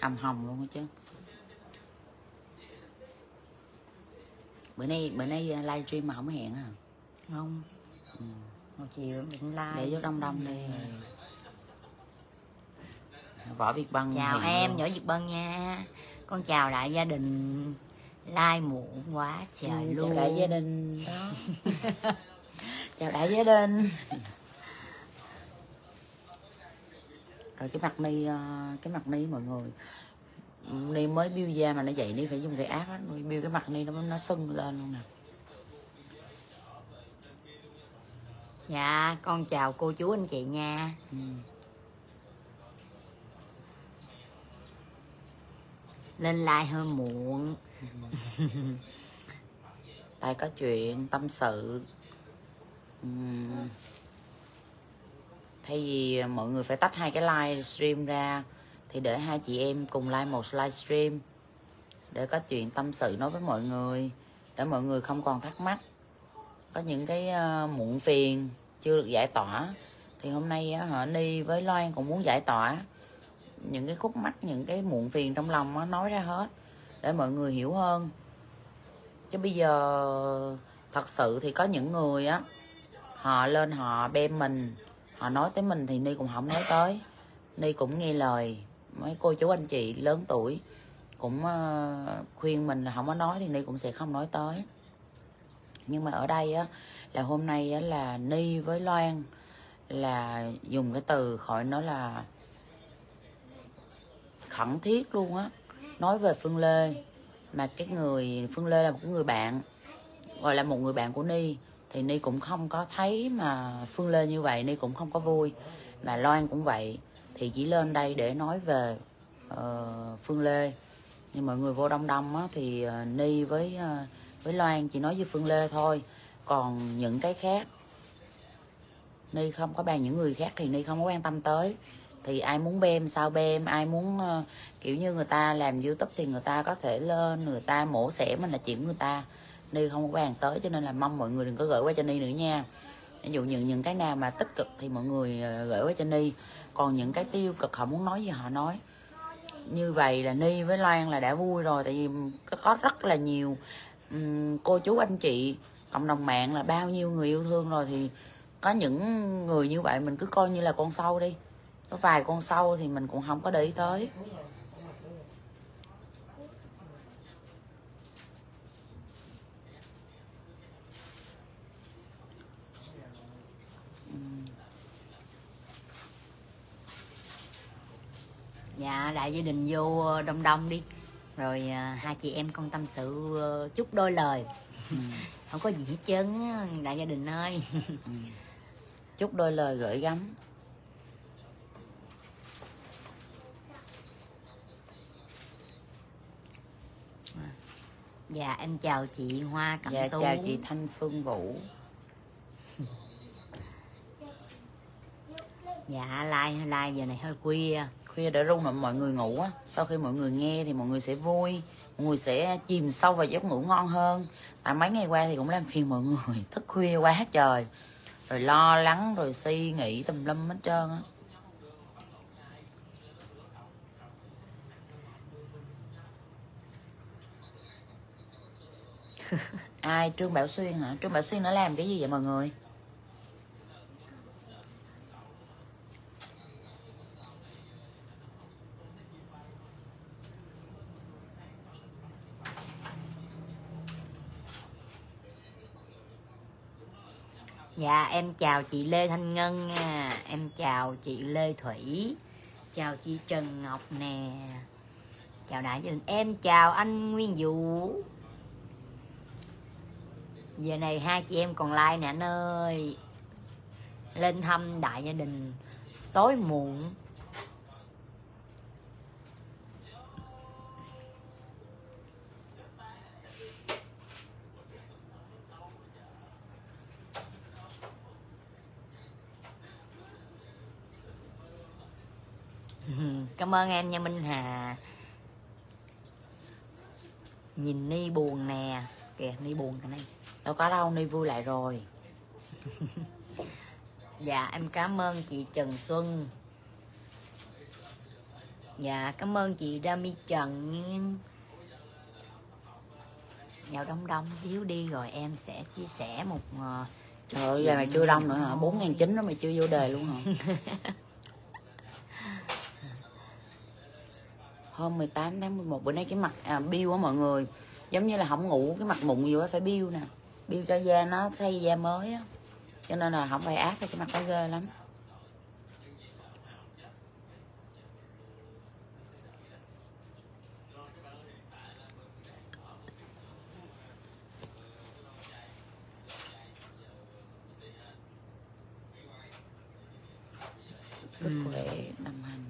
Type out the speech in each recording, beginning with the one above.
ầm hồng luôn chứ. Bữa nay bữa nay livestream mà không hẹn à không. Ừ. một chiều định like. Để vô đông đông đi. Võ việt băng chào em nhỏ việt bân nha. Con chào đại gia đình. Like muộn quá trời Ừ, luôn. chào đại gia đình đó. Chào đại gia đình rồi cái mặt ni ờ, cái mặt ni mọi người ni mới biêu da mà nó vậy ni phải dùng cái áp á biêu cái mặt ni nó nó sưng lên luôn nè. Dạ con chào cô chú anh chị nha. Ừ. lên like hơi muộn. Tại có chuyện tâm sự. Ừm thay vì mọi người phải tách hai cái livestream ra, thì để hai chị em cùng live một livestream để có chuyện tâm sự nói với mọi người, để mọi người không còn thắc mắc. Có những cái ờ, muộn phiền chưa được giải tỏa, thì hôm nay họ ni với loan cũng muốn giải tỏa. Những cái khúc mắc, những cái muộn phiền trong lòng nó nói ra hết để mọi người hiểu hơn. Chứ bây giờ thật sự thì có những người á, họ lên họ bem mình họ nói tới mình thì ni cũng không nói tới. Ni cũng nghe lời mấy cô chú anh chị lớn tuổi, cũng ờ, khuyên mình là không có nói thì ni cũng sẽ không nói tới. Nhưng mà ở đây á, là hôm nay á là ni với loan là dùng cái từ khỏi nói là khẩn thiết luôn á. Nói về phương lê, mà cái người, phương lê là một cái người bạn, gọi là một người bạn của ni thì ni cũng không có thấy mà phương lê như vậy ni cũng không có vui. Mà loan cũng vậy. Thì chỉ lên đây để nói về uh, phương lê. Nhưng mọi người vô đông đông á, thì uh, ni với uh, với loan chỉ nói với phương lê thôi. Còn những cái khác ni không có bàn những người khác thì ni không có quan tâm tới. Thì ai muốn bem sao bem ai muốn uh, kiểu như người ta làm youtube thì người ta có thể lên người ta mổ xẻ mình là chuyện người ta ni không có bàn tới cho nên là mong mọi người đừng có gửi qua cho ni nữa nha. Ví dụ những những cái nào mà tích cực thì mọi người ờ, gửi qua cho ni còn những cái tiêu cực họ muốn nói gì họ nói. Như vậy là ni với loan là đã vui rồi tại vì có- rất là nhiều um, cô chú anh chị cộng đồng mạng là bao nhiêu người yêu thương rồi thì có những người như vậy mình cứ coi như là con sâu đi. Có vài con sâu thì mình cũng không có để ý tới. Dạ đại gia đình vô ờ, đông đông đi. Rồi à, hai chị em con tâm sự ờ, chút đôi lời. Không có gì hết trơn á đại gia đình ơi. Chút đôi lời gửi gắm. Dạ em chào chị hoa cẩm dạ tú. chào chị thanh phương vũ. Dạ like like giờ này hơi khuya khuya để rung động mọi người ngủ á. Sau khi mọi người nghe thì mọi người sẽ vui, mọi người sẽ chìm sâu vào giấc ngủ ngon hơn. Tại mấy ngày qua thì cũng làm phiền mọi người, thức khuya quá hết trời. Rồi lo lắng, rồi suy nghĩ tùm lum hết trơn á. Ai? Trương bảo xuyên hả? Trương bảo xuyên nó làm cái gì vậy mọi người? Dạ em chào chị lê thanh ngân nha. Em chào chị lê thủy. Chào chị trần ngọc nè. Chào đại gia đình. Em chào anh nguyên vũ. Giờ này hai chị em còn like nè anh ơi. Lên thăm đại gia đình. Tối muộn. cảm ơn em nha minh hà. Nhìn ni buồn nè. Kìa ni buồn cái này. Đâu có đâu ni vui lại rồi. Dạ em cảm ơn chị trần xuân. Dạ cảm ơn chị Rami Trần nghe vào đông đông thiếu đi rồi em sẽ chia sẻ một uh, trời ơi giờ mày chưa đông nữa hả? bốn ngàn chín đó mày chưa vô đề luôn hả hôm 18 tháng 11 bữa nay cái mặt à, bill á mọi người. Giống như là không ngủ cái mặt mụn gì á phải bill nè. Bill cho da nó thay da mới á. Cho nên là không phải ác cái mặt nó ghê lắm. Sức khỏe đồng hành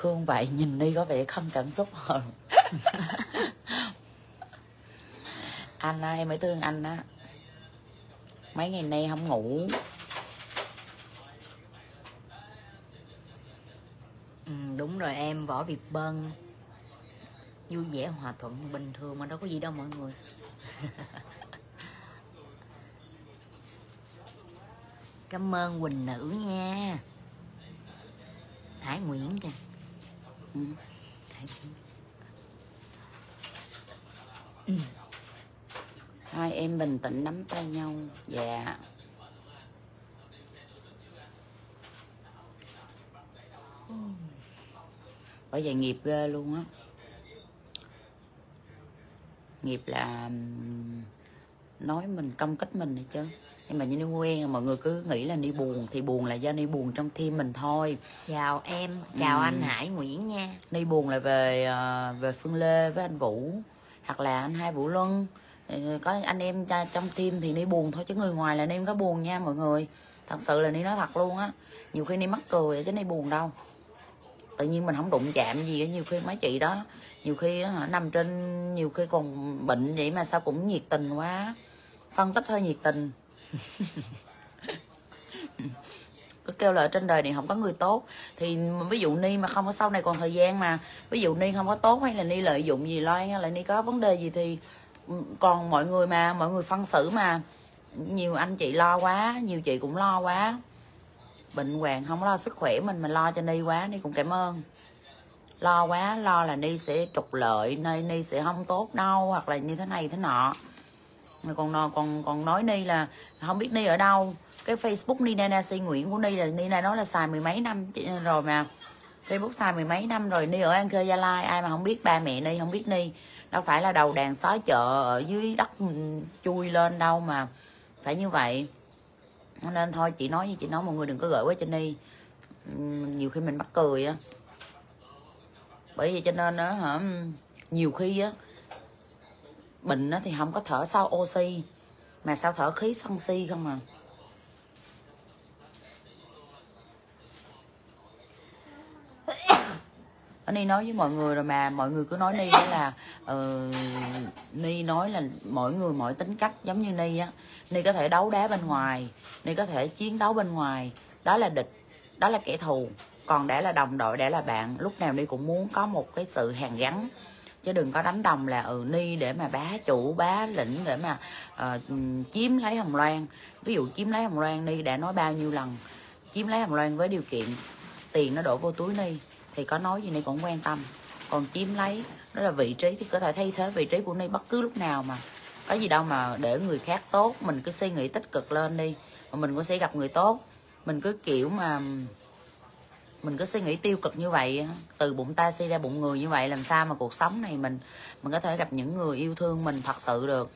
thương vậy nhìn đi có vẻ không cảm xúc hơn. Anh á em mới thương anh á. Mấy ngày nay không ngủ. Ừ, đúng rồi em võ việt bân. Vui vẻ hòa thuận bình thường mà đâu có gì đâu mọi người. Cảm ơn quỳnh nữ nha. Hải nguyễn kìa ừ. ừ. hai em bình tĩnh nắm tay nhau dạ bởi vậy nghiệp ghê luôn á nghiệp là nói mình công kích mình này chứ nhưng mà như ni quen mọi người cứ nghĩ là ni buồn thì buồn là do ni buồn trong tim mình thôi. Chào em chào Ừ. anh hải nguyễn nha. Ni buồn là về ờ, về phương lê với anh vũ hoặc là anh hai vũ luân. Có anh em trong tim thì ni buồn thôi chứ người ngoài là ni không có buồn nha mọi người. Thật sự là ni nói thật luôn á nhiều khi ni mắc cười chứ ni buồn đâu. Tự nhiên mình không đụng chạm gì á nhiều khi mấy chị đó nhiều khi hả, nằm trên nhiều khi còn bệnh vậy mà sao cũng nhiệt tình quá. Phân tích hơi nhiệt tình cứ kêu là ở trên đời này không có người tốt. Thì ví dụ ni mà không có sau này còn thời gian mà. Ví dụ ni không có tốt hay là ni lợi dụng gì, lo hay là ni có vấn đề gì thì ừ, còn mọi người mà, mọi người phân xử mà. Nhiều anh chị lo quá, nhiều chị cũng lo quá. Bệnh hoạn không lo sức khỏe mình mà lo cho ni quá, ni cũng cảm ơn. Lo quá, lo là ni sẽ trục lợi, nơi ni sẽ không tốt đâu, hoặc là như thế này thế nọ mà còn nó- còn còn nói ni là không biết ni ở đâu. Cái facebook ni nana si nguyễn của ni là ni na nói là xài mười mấy năm. Rồi mà facebook xài mười mấy năm rồi ni ở an khê gia lai ai mà không biết ba mẹ ni, không biết ni. Đâu phải là đầu đàn xó chợ ở dưới đất chui lên đâu mà phải như vậy. Nên thôi, chị nói như chị nói, mọi người đừng có gửi qua cho ni. Nhiều khi mình mắc cười á. Bởi vì cho nên á hả nhiều khi á bệnh thì không có thở sau oxy mà sao thở khí oxy không à? Ni nói với mọi người rồi mà mọi người cứ nói Ni đó là uh, Ni nói là mỗi người mỗi tính cách giống như Ni á. Ni có thể đấu đá bên ngoài Ni có thể chiến đấu bên ngoài. Đó là địch đó là kẻ thù. Còn để là đồng đội để là bạn lúc nào Ni cũng muốn có một cái sự hàn gắn chứ đừng có đánh đồng là ừ Ni để mà bá chủ bá lĩnh để mà uh, chiếm lấy Hồng Loan. Ví dụ chiếm lấy Hồng Loan Ni đã nói bao nhiêu lần? Chiếm lấy Hồng Loan với điều kiện tiền nó đổ vô túi Ni thì có nói gì Ni cũng quan tâm. Còn chiếm lấy đó là vị trí thì có thể thay thế vị trí của Ni bất cứ lúc nào mà. Có gì đâu mà để người khác tốt mình cứ suy nghĩ tích cực lên đi mà mình cũng sẽ gặp người tốt. Mình cứ kiểu mà mình cứ suy nghĩ tiêu cực như vậy từ bụng ta suy ra bụng người như vậy làm sao mà cuộc sống này mình mình có thể gặp những người yêu thương mình thật sự được.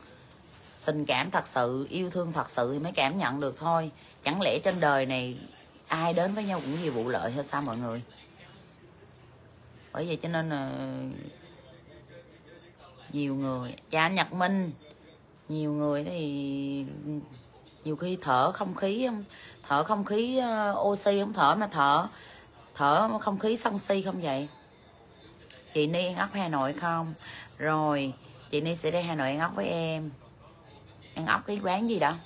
Tình cảm thật sự, yêu thương thật sự thì mới cảm nhận được thôi. Chẳng lẽ trên đời này ai đến với nhau cũng nhiều vụ lợi hay sao mọi người? Bởi vậy cho nên là nhiều người cha anh Nhật Minh, nhiều người thì nhiều khi thở không khí không, thở không khí ờ, oxy không thở mà thở thở không khí song si không vậy? Chị Ni ăn ốc Hà Nội không? Rồi chị Ni sẽ đi Hà Nội ăn ốc với em. Ăn ốc cái quán gì đó?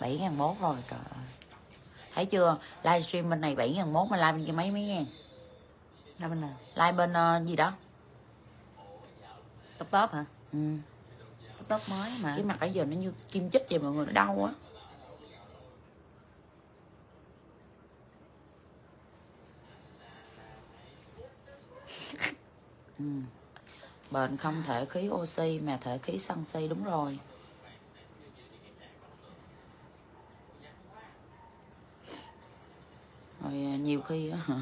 bảy ngàn mốt rồi trời ơi. Thấy chưa? Livestream bên này bảy ngàn mốt mà live bên kia mấy mấy ngàn? Ra bên nào live bên ờ, gì đó? Top top hả? Ừ. top top mới mà. Cái mặt bây giờ nó như kim chích vậy mọi người nó đau á ừ. bệnh không thể khí oxy mà thể khí canxi đúng rồi. Rồi à, nhiều khi á,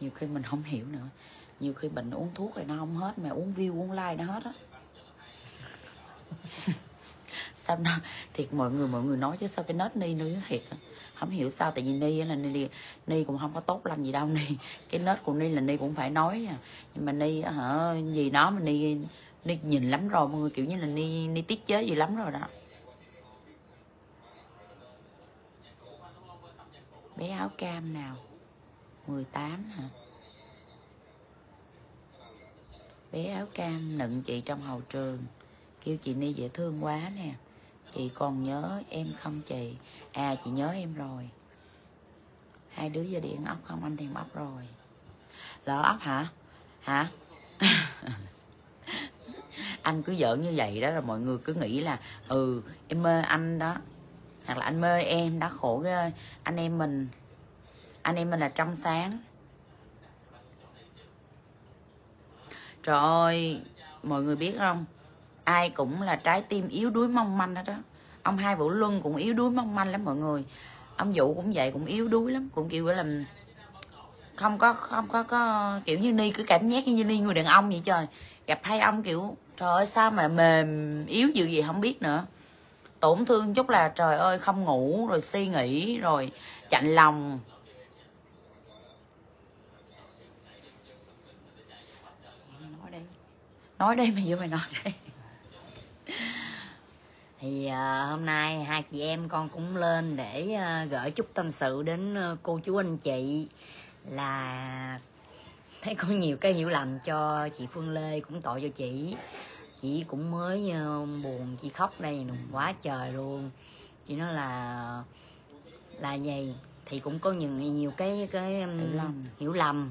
nhiều khi mình không hiểu nữa. Nhiều khi bệnh uống thuốc rồi nó không hết mà uống view, uống like nó hết á. Sao nó, thiệt, mọi người mọi người nói chứ sao cái nết ni nữa thiệt á không hiểu sao, tại vì ni là ni ni cũng không có tốt lành gì đâu, ni, cái nết của ni là ni cũng phải nói à. Nhưng mà ni, hả, gì nó mà ni ni nhìn lắm rồi, mọi người kiểu như là ni ni tiết chế gì lắm rồi đó. Bé áo cam nào? 18 hả? Bé áo cam nựng chị trong hậu trường, kêu chị ni dễ thương quá nè chị còn nhớ em không chị? À chị nhớ em rồi. Hai đứa giờ đi ăn ốc không, anh thèm ốc rồi. Lỡ ốc hả? Hả? Anh cứ giỡn như vậy đó, rồi mọi người cứ nghĩ là ừ em mê anh đó. Hoặc là anh mê em đó khổ ghê. Anh em mình, anh em mình là trong sáng. Trời ơi, mọi người biết không? Ai cũng là trái tim yếu đuối mong manh đó đó ông hai vũ luân cũng yếu đuối mong manh lắm mọi người. Ông vũ cũng vậy, cũng yếu đuối lắm. Cũng kiểu là không có không có có, kiểu như ni, cứ cảm giác như ni người đàn ông vậy trời. Gặp hai ông kiểu, trời ơi, sao mà mềm, yếu dữ gì không biết nữa. Tổn thương chút là trời ơi, không ngủ, rồi suy nghĩ, rồi chạnh lòng. Nói đây nói đây mày vô mày nói đây thì uh, hôm nay hai chị em con cũng lên để uh, gửi chút tâm sự đến uh, cô chú anh chị là thấy có nhiều cái hiểu lầm cho chị Phương Lê cũng tội cho chị. Chị cũng mới uh, buồn chị khóc đây quá trời luôn. Chị nói là là gì? Thì cũng có nhiều nhiều cái cái um, hiểu lầm. hiểu lầm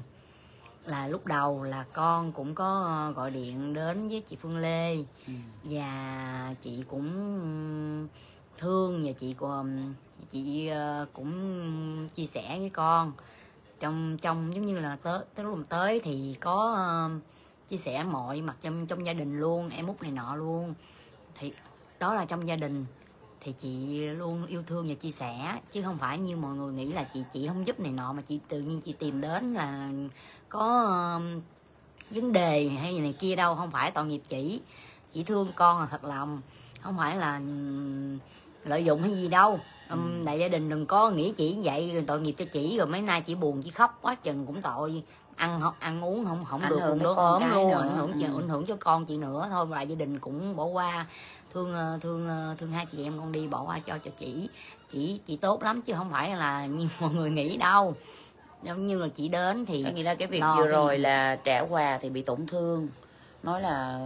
là lúc đầu là con cũng có gọi điện đến với chị Phương Lê. Ừ. và chị cũng thương và chị còn chị ờ, cũng chia sẻ với con. Trong trong giống như là tới tới lúc tới thì có uh, chia sẻ mọi mặt trong trong gia đình luôn em út này nọ luôn. Thì đó là trong gia đình. Thì chị luôn yêu thương và chia sẻ chứ không phải như mọi người nghĩ là chị chị không giúp này nọ mà chị tự nhiên chị tìm đến là có vấn đề hay này kia đâu không phải tội nghiệp chỉ chỉ thương con là thật lòng không phải là lợi dụng hay gì đâu ừ. đại gia đình đừng có nghĩ chỉ vậy tội nghiệp cho chỉ rồi mấy nay chỉ buồn chỉ khóc quá chừng cũng tội ăn ăn uống không không được cũng đỡ ốm luôn nữa. ảnh hưởng ừ. ảnh hưởng cho con chị nữa thôi và gia đình cũng bỏ qua thương ờ, thương ờ, thương hai chị em con đi bỏ qua cho cho chị chị chị tốt lắm chứ không phải là như mọi người nghĩ đâu giống như là chị đến thì có nghĩa là cái việc vừa rồi là trả quà thì bị tổn thương. Nói là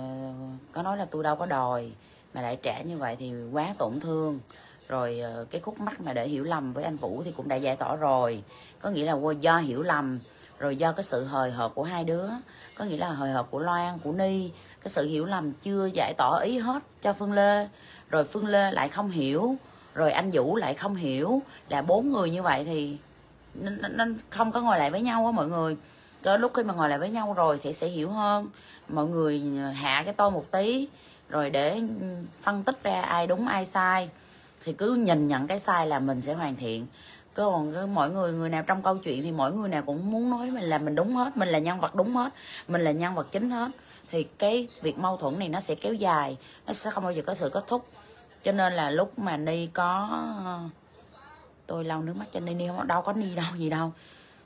có nói là tôi đâu có đòi mà lại trả như vậy thì quá tổn thương. Rồi ờ, cái khúc mắc mà để hiểu lầm với anh vũ thì cũng đã giải tỏa rồi. Có nghĩa là do hiểu lầm rồi do cái sự hời hợt của hai đứa. Có nghĩa là hời hợt của loan của ni. Cái sự hiểu lầm chưa giải tỏa ý hết cho phương lê. Rồi phương lê lại không hiểu rồi anh vũ lại không hiểu. Là bốn người như vậy thì nên không có ngồi lại với nhau á mọi người. Cho lúc khi mà ngồi lại với nhau rồi thì sẽ hiểu hơn. Mọi người hạ cái tôi một tí, rồi để phân tích ra ai đúng, ai sai. Thì cứ nhìn nhận cái sai là mình sẽ hoàn thiện. Còn cái mọi người người nào trong câu chuyện thì mỗi người nào cũng muốn nói mình là mình đúng hết, mình là nhân vật đúng hết, mình là nhân vật chính hết. Thì cái việc mâu thuẫn này nó sẽ kéo dài, nó sẽ không bao giờ có sự kết thúc. Cho nên là lúc mà ni có tôi lau nước mắt cho ni ni không đâu có ni đâu gì đâu.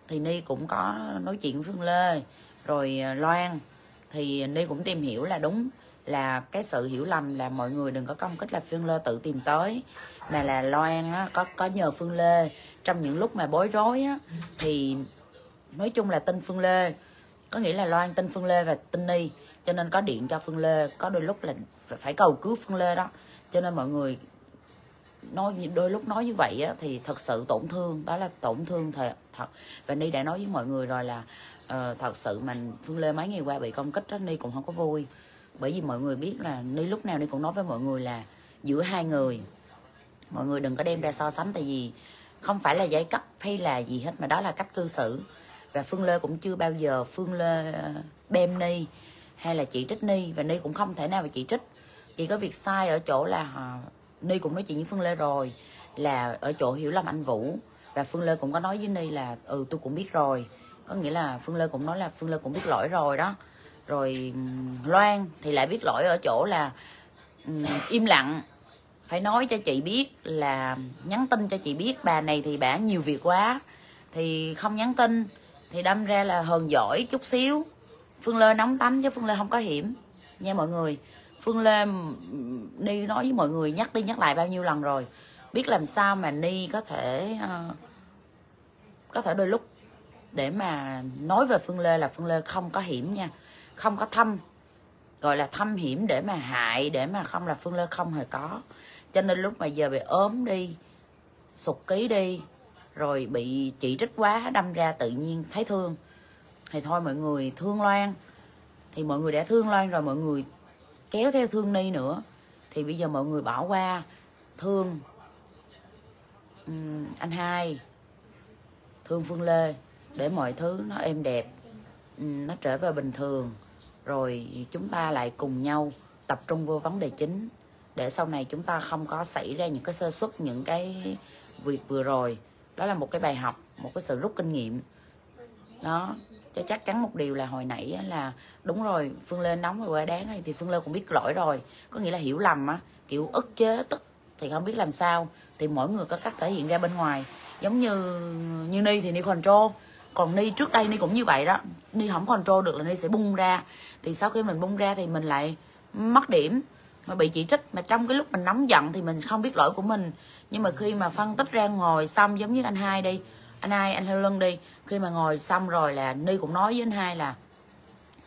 Thì ni cũng có nói chuyện với phương lê rồi à, loan. Thì ni cũng tìm hiểu là đúng là cái sự hiểu lầm là mọi người đừng có công kích là phương lê tự tìm tới. Mà là loan á, có có nhờ phương lê. Trong những lúc mà bối rối á, thì nói chung là tin phương lê. Có nghĩa là loan tin phương lê và tin ni. Cho nên có điện cho phương lê có đôi lúc là phải cầu cứu phương lê đó. Cho nên mọi người nói đôi lúc nói như vậy á, thì thật sự tổn thương đó là tổn thương thật thật. Và ni đã nói với mọi người rồi là uh, thật sự mình phương lê mấy ngày qua bị công kích đó ni cũng không có vui. Bởi vì mọi người biết là ni lúc nào ni cũng nói với mọi người là giữa hai người mọi người đừng có đem ra so sánh tại vì không phải là giai cấp hay là gì hết mà đó là cách cư xử. Và phương lê cũng chưa bao giờ phương lê bêm bem ni hay là chỉ trích ni và ni cũng không thể nào mà chỉ trích. Chỉ có việc sai ở chỗ là ni cũng nói chuyện với phương lê rồi là ở chỗ hiểu lầm anh vũ. Và phương lê cũng có nói với ni là ừ tôi cũng biết rồi. Có nghĩa là phương lê cũng nói là phương lê cũng biết lỗi rồi đó. Rồi loan thì lại biết lỗi ở chỗ là um, im lặng. Phải nói cho chị biết là nhắn tin cho chị biết bà này thì bà nhiều việc quá. Thì không nhắn tin thì đâm ra là hờn giỏi chút xíu. Phương lê nóng tánh chứ phương lê không có hiểm. Nha mọi người phương lê ni nói với mọi người nhắc đi nhắc lại bao nhiêu lần rồi. Biết làm sao mà ni có thể uh, có thể đôi lúc để mà nói về phương lê là phương lê không có hiểm nha không có thâm gọi là thâm hiểm để mà hại để mà không là phương lê không hề có. Cho nên lúc mà giờ bị ốm đi sụt ký đi rồi bị chỉ trích quá đâm ra tự nhiên thấy thương. Thì thôi mọi người thương loan. Thì mọi người đã thương loan rồi mọi người kéo theo thương ni nữa. Thì bây giờ mọi người bỏ qua. Thương um, anh hai thương phương lê để mọi thứ nó êm đẹp um, nó trở về bình thường. Rồi chúng ta lại cùng nhau tập trung vô vấn đề chính để sau này chúng ta không có xảy ra những cái sơ suất những cái việc vừa rồi. Đó là một cái bài học một cái sự rút kinh nghiệm đó, cho chắc chắn một điều là hồi nãy là, đúng rồi, phương lê nóng rồi quá đáng này thì phương lê cũng biết lỗi rồi. Có nghĩa là hiểu lầm á, kiểu ức chế, tức, thì không biết làm sao. Thì mỗi người có cách thể hiện ra bên ngoài. Giống như như ni thì ni control. Còn ni trước đây ni cũng như vậy đó. Ni không control được là ni sẽ bung ra. Thì sau khi mình bung ra thì mình lại mất điểm, mà bị chỉ trích. Mà trong cái lúc mình nóng giận thì mình không biết lỗi của mình. Nhưng mà khi mà phân tích ra ngồi xong, giống như anh hai đi anh hai anh Helen đi. Khi mà ngồi xong rồi là Ni cũng nói với anh hai là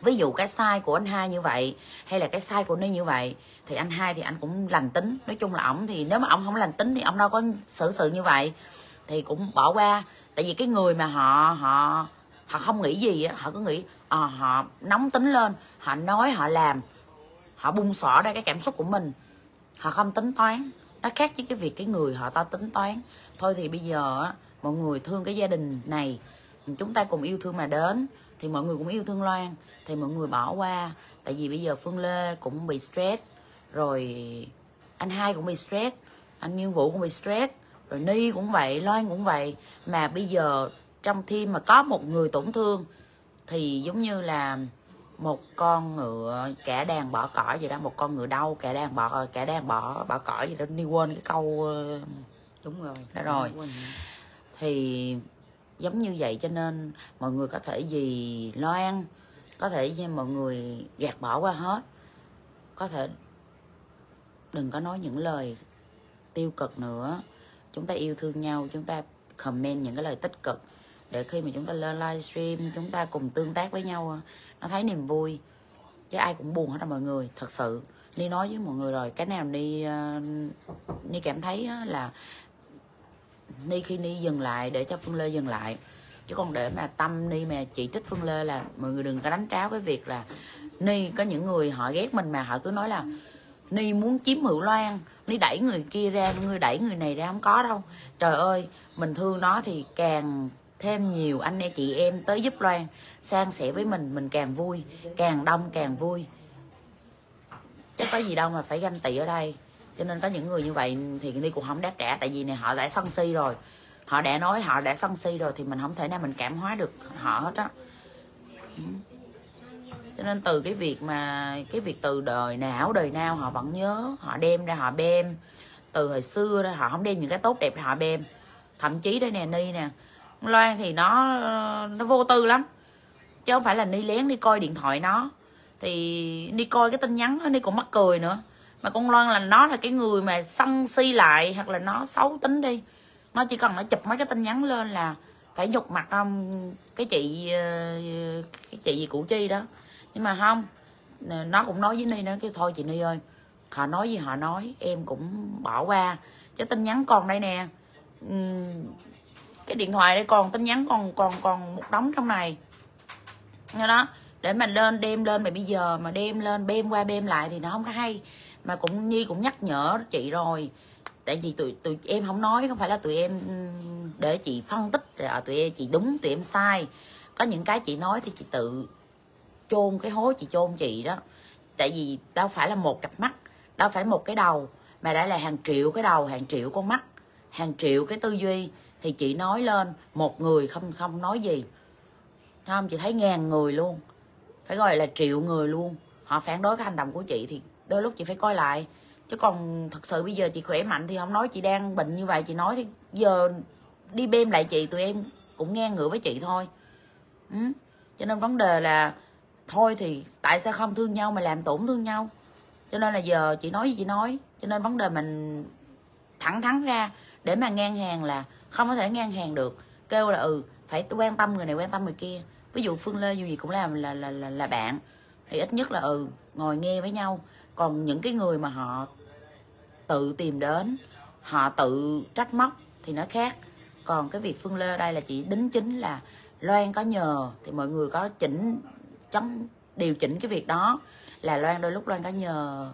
ví dụ cái sai của anh hai như vậy hay là cái sai của Ni như vậy thì anh hai thì anh cũng lành tính. Nói chung là ổng thì nếu mà ổng không lành tính thì ổng đâu có xử sự như vậy. Thì cũng bỏ qua. Tại vì cái người mà họ họ họ không nghĩ gì á họ cứ nghĩ à, họ nóng tính lên họ nói họ làm họ bung xỏ ra cái cảm xúc của mình. Họ không tính toán. Nó khác với cái việc cái người họ ta tính toán. Thôi thì bây giờ á mọi người thương cái gia đình này chúng ta cùng yêu thương mà đến. Thì mọi người cũng yêu thương loan. Thì mọi người bỏ qua. Tại vì bây giờ phương lê cũng bị stress. Rồi anh hai cũng bị stress. Anh nghiên vũ cũng bị stress. Rồi ni cũng vậy loan cũng vậy. Mà bây giờ trong team mà có một người tổn thương thì giống như là một con ngựa cả đàn bỏ cỏ vậy đó một con ngựa đau cả đàn bỏ cả đàn bỏ bỏ cỏ gì đó. Đi quên cái câu ờ, đúng rồi đó rồi thì giống như vậy cho nên mọi người có thể gì loan, có thể mọi người gạt bỏ qua hết. Có thể đừng có nói những lời tiêu cực nữa. Chúng ta yêu thương nhau, chúng ta comment những cái lời tích cực. Để khi mà chúng ta lên livestream chúng ta cùng tương tác với nhau, nó thấy niềm vui. Chứ ai cũng buồn hết rồi mọi người, thật sự. Đi nói với mọi người rồi, cái nào đi đi ờ, cảm thấy là ni khi ni dừng lại, để cho phương lê dừng lại. Chứ còn để mà tâm ni mà chỉ trích phương lê là mọi người đừng có đánh tráo cái việc là ni có những người họ ghét mình mà họ cứ nói là ni muốn chiếm hữu loan, ni đẩy người kia ra, người đẩy người này ra không có đâu. Trời ơi, mình thương nó thì càng thêm nhiều anh em chị em tới giúp loan, san sẻ với mình mình càng vui, càng đông càng vui. Chứ có gì đâu mà phải ganh tị ở đây cho nên có những người như vậy thì đi cũng không đáp trả, tại vì này họ đã sân si rồi. Họ đã nói họ đã sân si rồi thì mình không thể nào mình cảm hóa được họ hết á. Cho nên từ cái việc mà, cái việc từ đời não, đời nào họ vẫn nhớ, họ đem ra họ bem. Từ hồi xưa đó họ không đem những cái tốt đẹp họ bem. Thậm chí đây nè, ni nè, loan thì nó nó vô tư lắm. Chứ không phải là ni lén đi coi điện thoại nó. Thì đi coi cái tin nhắn nó đi cũng mắc cười nữa mà con loan là nó là cái người mà sân si lại hoặc là nó xấu tính đi. Nó chỉ cần nó chụp mấy cái tin nhắn lên là phải nhục mặt không cái chị ờ, cái chị gì củ chi đó. Nhưng mà không nó cũng nói với ni nó kêu thôi chị ni ơi, họ nói gì họ nói, em cũng bỏ qua. Chứ tin nhắn còn đây nè cái điện thoại đây còn, tin nhắn còn còn còn một đống trong này. Nghe đó, để mà lên, đem lên, mà bây giờ mà đem lên bêm qua bêm lại thì nó không có hay mà cũng, nhi cũng nhắc nhở chị rồi. Tại vì tụi tụi em không nói, không phải là tụi em để chị phân tích là tụi em, chị đúng, tụi em sai. Có những cái chị nói thì chị tự chôn cái hố, chị chôn chị đó. Tại vì đâu phải là một cặp mắt, đâu phải một cái đầu, mà đã là hàng triệu cái đầu, hàng triệu con mắt, hàng triệu cái tư duy. Thì chị nói lên, một người không không nói gì. Không? Chị thấy ngàn người luôn. Phải gọi là triệu người luôn. Họ phản đối cái hành động của chị thì đôi lúc chị phải coi lại. Chứ còn thật sự bây giờ chị khỏe mạnh thì không nói chị đang bệnh như vậy chị nói thì giờ đi bêm lại chị tụi em cũng nghe ngửa với chị thôi. Ừ? cho nên vấn đề là thôi thì tại sao không thương nhau mà làm tổn thương nhau? Cho nên là giờ chị nói gì chị nói. Cho nên vấn đề mình thẳng thắn ra để mà ngang hàng là không có thể ngang hàng được. Kêu là ừ phải quan tâm người này quan tâm người kia. Ví dụ phương lê dù gì cũng làm là là là, là bạn thì ít nhất là ừ ngồi nghe với nhau còn những cái người mà họ tự tìm đến họ tự trách móc thì nó khác. Còn cái việc phương lê ở đây là chỉ đính chính là loan có nhờ thì mọi người có chỉnh chống điều chỉnh cái việc đó. Là loan đôi lúc loan có nhờ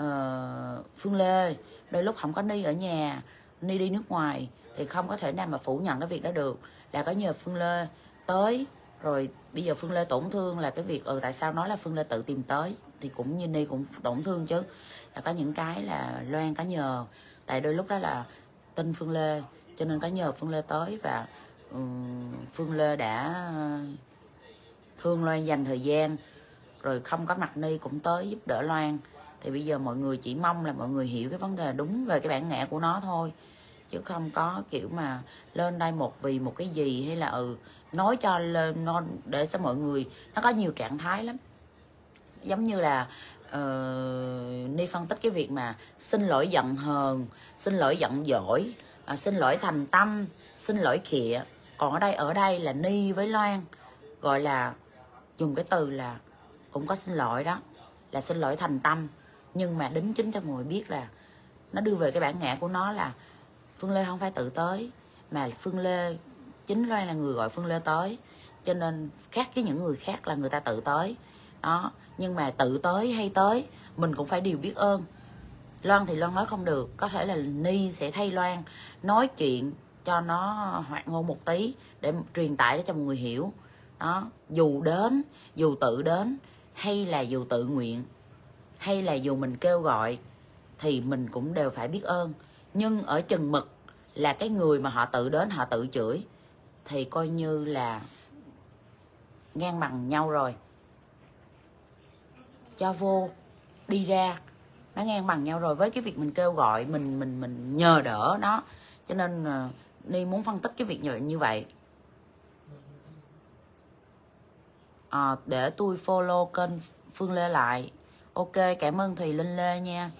uh, phương lê đôi lúc không có ni ở nhà ni đi nước ngoài thì không có thể nào mà phủ nhận cái việc đó được. Là có nhờ phương lê tới rồi bây giờ phương lê tổn thương là cái việc ừ tại sao nói là phương lê tự tìm tới? Thì cũng như ni cũng tổn thương chứ. Là có những cái là loan có nhờ. Tại đôi lúc đó là tin phương lê cho nên có nhờ phương lê tới và um, phương lê đã thương loan dành thời gian. Rồi không có mặt ni cũng tới giúp đỡ loan. Thì bây giờ mọi người chỉ mong là mọi người hiểu cái vấn đề đúng về cái bản ngã của nó thôi. Chứ không có kiểu mà lên đây một vì một cái gì hay là ừ nói cho lên nó để cho mọi người nó có nhiều trạng thái lắm. Giống như là uh, ni phân tích cái việc mà xin lỗi giận hờn xin lỗi giận dỗi uh, xin lỗi thành tâm xin lỗi khịa. Còn ở đây ở đây là ni với loan gọi là dùng cái từ là cũng có xin lỗi đó là xin lỗi thành tâm. Nhưng mà đính chính cho mọi người biết là nó đưa về cái bản ngã của nó là phương lê không phải tự tới mà phương lê chính loan là người gọi phương lê tới, cho nên khác với những người khác là người ta tự tới. Đó, nhưng mà tự tới hay tới, mình cũng phải điều biết ơn. Loan thì loan nói không được, có thể là ni sẽ thay loan nói chuyện cho nó hoạt ngôn một tí để truyền tải để cho mọi người hiểu. Đó, dù đến, dù tự đến, hay là dù tự nguyện, hay là dù mình kêu gọi, thì mình cũng đều phải biết ơn. Nhưng ở chừng mực là cái người mà họ tự đến, họ tự chửi thì coi như là ngang bằng nhau rồi. Cho vô đi ra nó ngang bằng nhau rồi. Với cái việc mình kêu gọi mình mình mình nhờ đỡ nó. Cho nên ờ, ni muốn phân tích cái việc như vậy như vậy. À, để tôi follow kênh phương lê lại. Ok cảm ơn thùy linh lê nha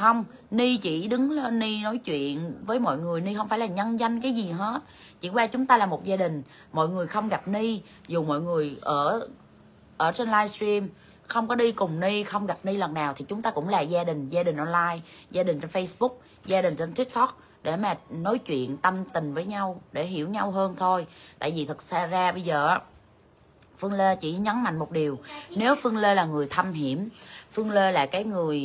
không, ni chỉ đứng lên, ni nói chuyện với mọi người. Ni không phải là nhân danh cái gì hết. Chỉ qua chúng ta là một gia đình. Mọi người không gặp ni, dù mọi người ở ở trên livestream không có đi cùng ni, không gặp ni lần nào, thì chúng ta cũng là gia đình gia đình online, gia đình trên facebook, gia đình trên tiktok, để mà nói chuyện tâm tình với nhau, để hiểu nhau hơn thôi. Tại vì thật xa ra bây giờ phương lê chỉ nhấn mạnh một điều. Nếu phương lê là người thâm hiểm, phương lê là cái người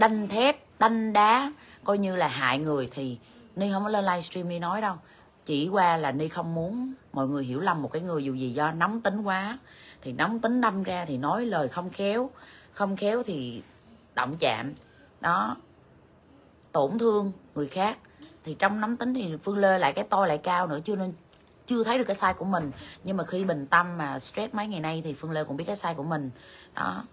đanh thép, đanh đá, coi như là hại người thì ni không có lên livestream ni nói đâu. Chỉ qua là ni không muốn mọi người hiểu lầm một cái người dù gì do nóng tính quá. Thì nóng tính đâm ra thì nói lời không khéo. Không khéo thì động chạm. Đó. Tổn thương người khác. Thì trong nóng tính thì phương lê lại cái tôi lại cao nữa, chưa nên, chưa thấy được cái sai của mình. Nhưng mà khi bình tâm mà stress mấy ngày nay thì phương lê cũng biết cái sai của mình. Đó.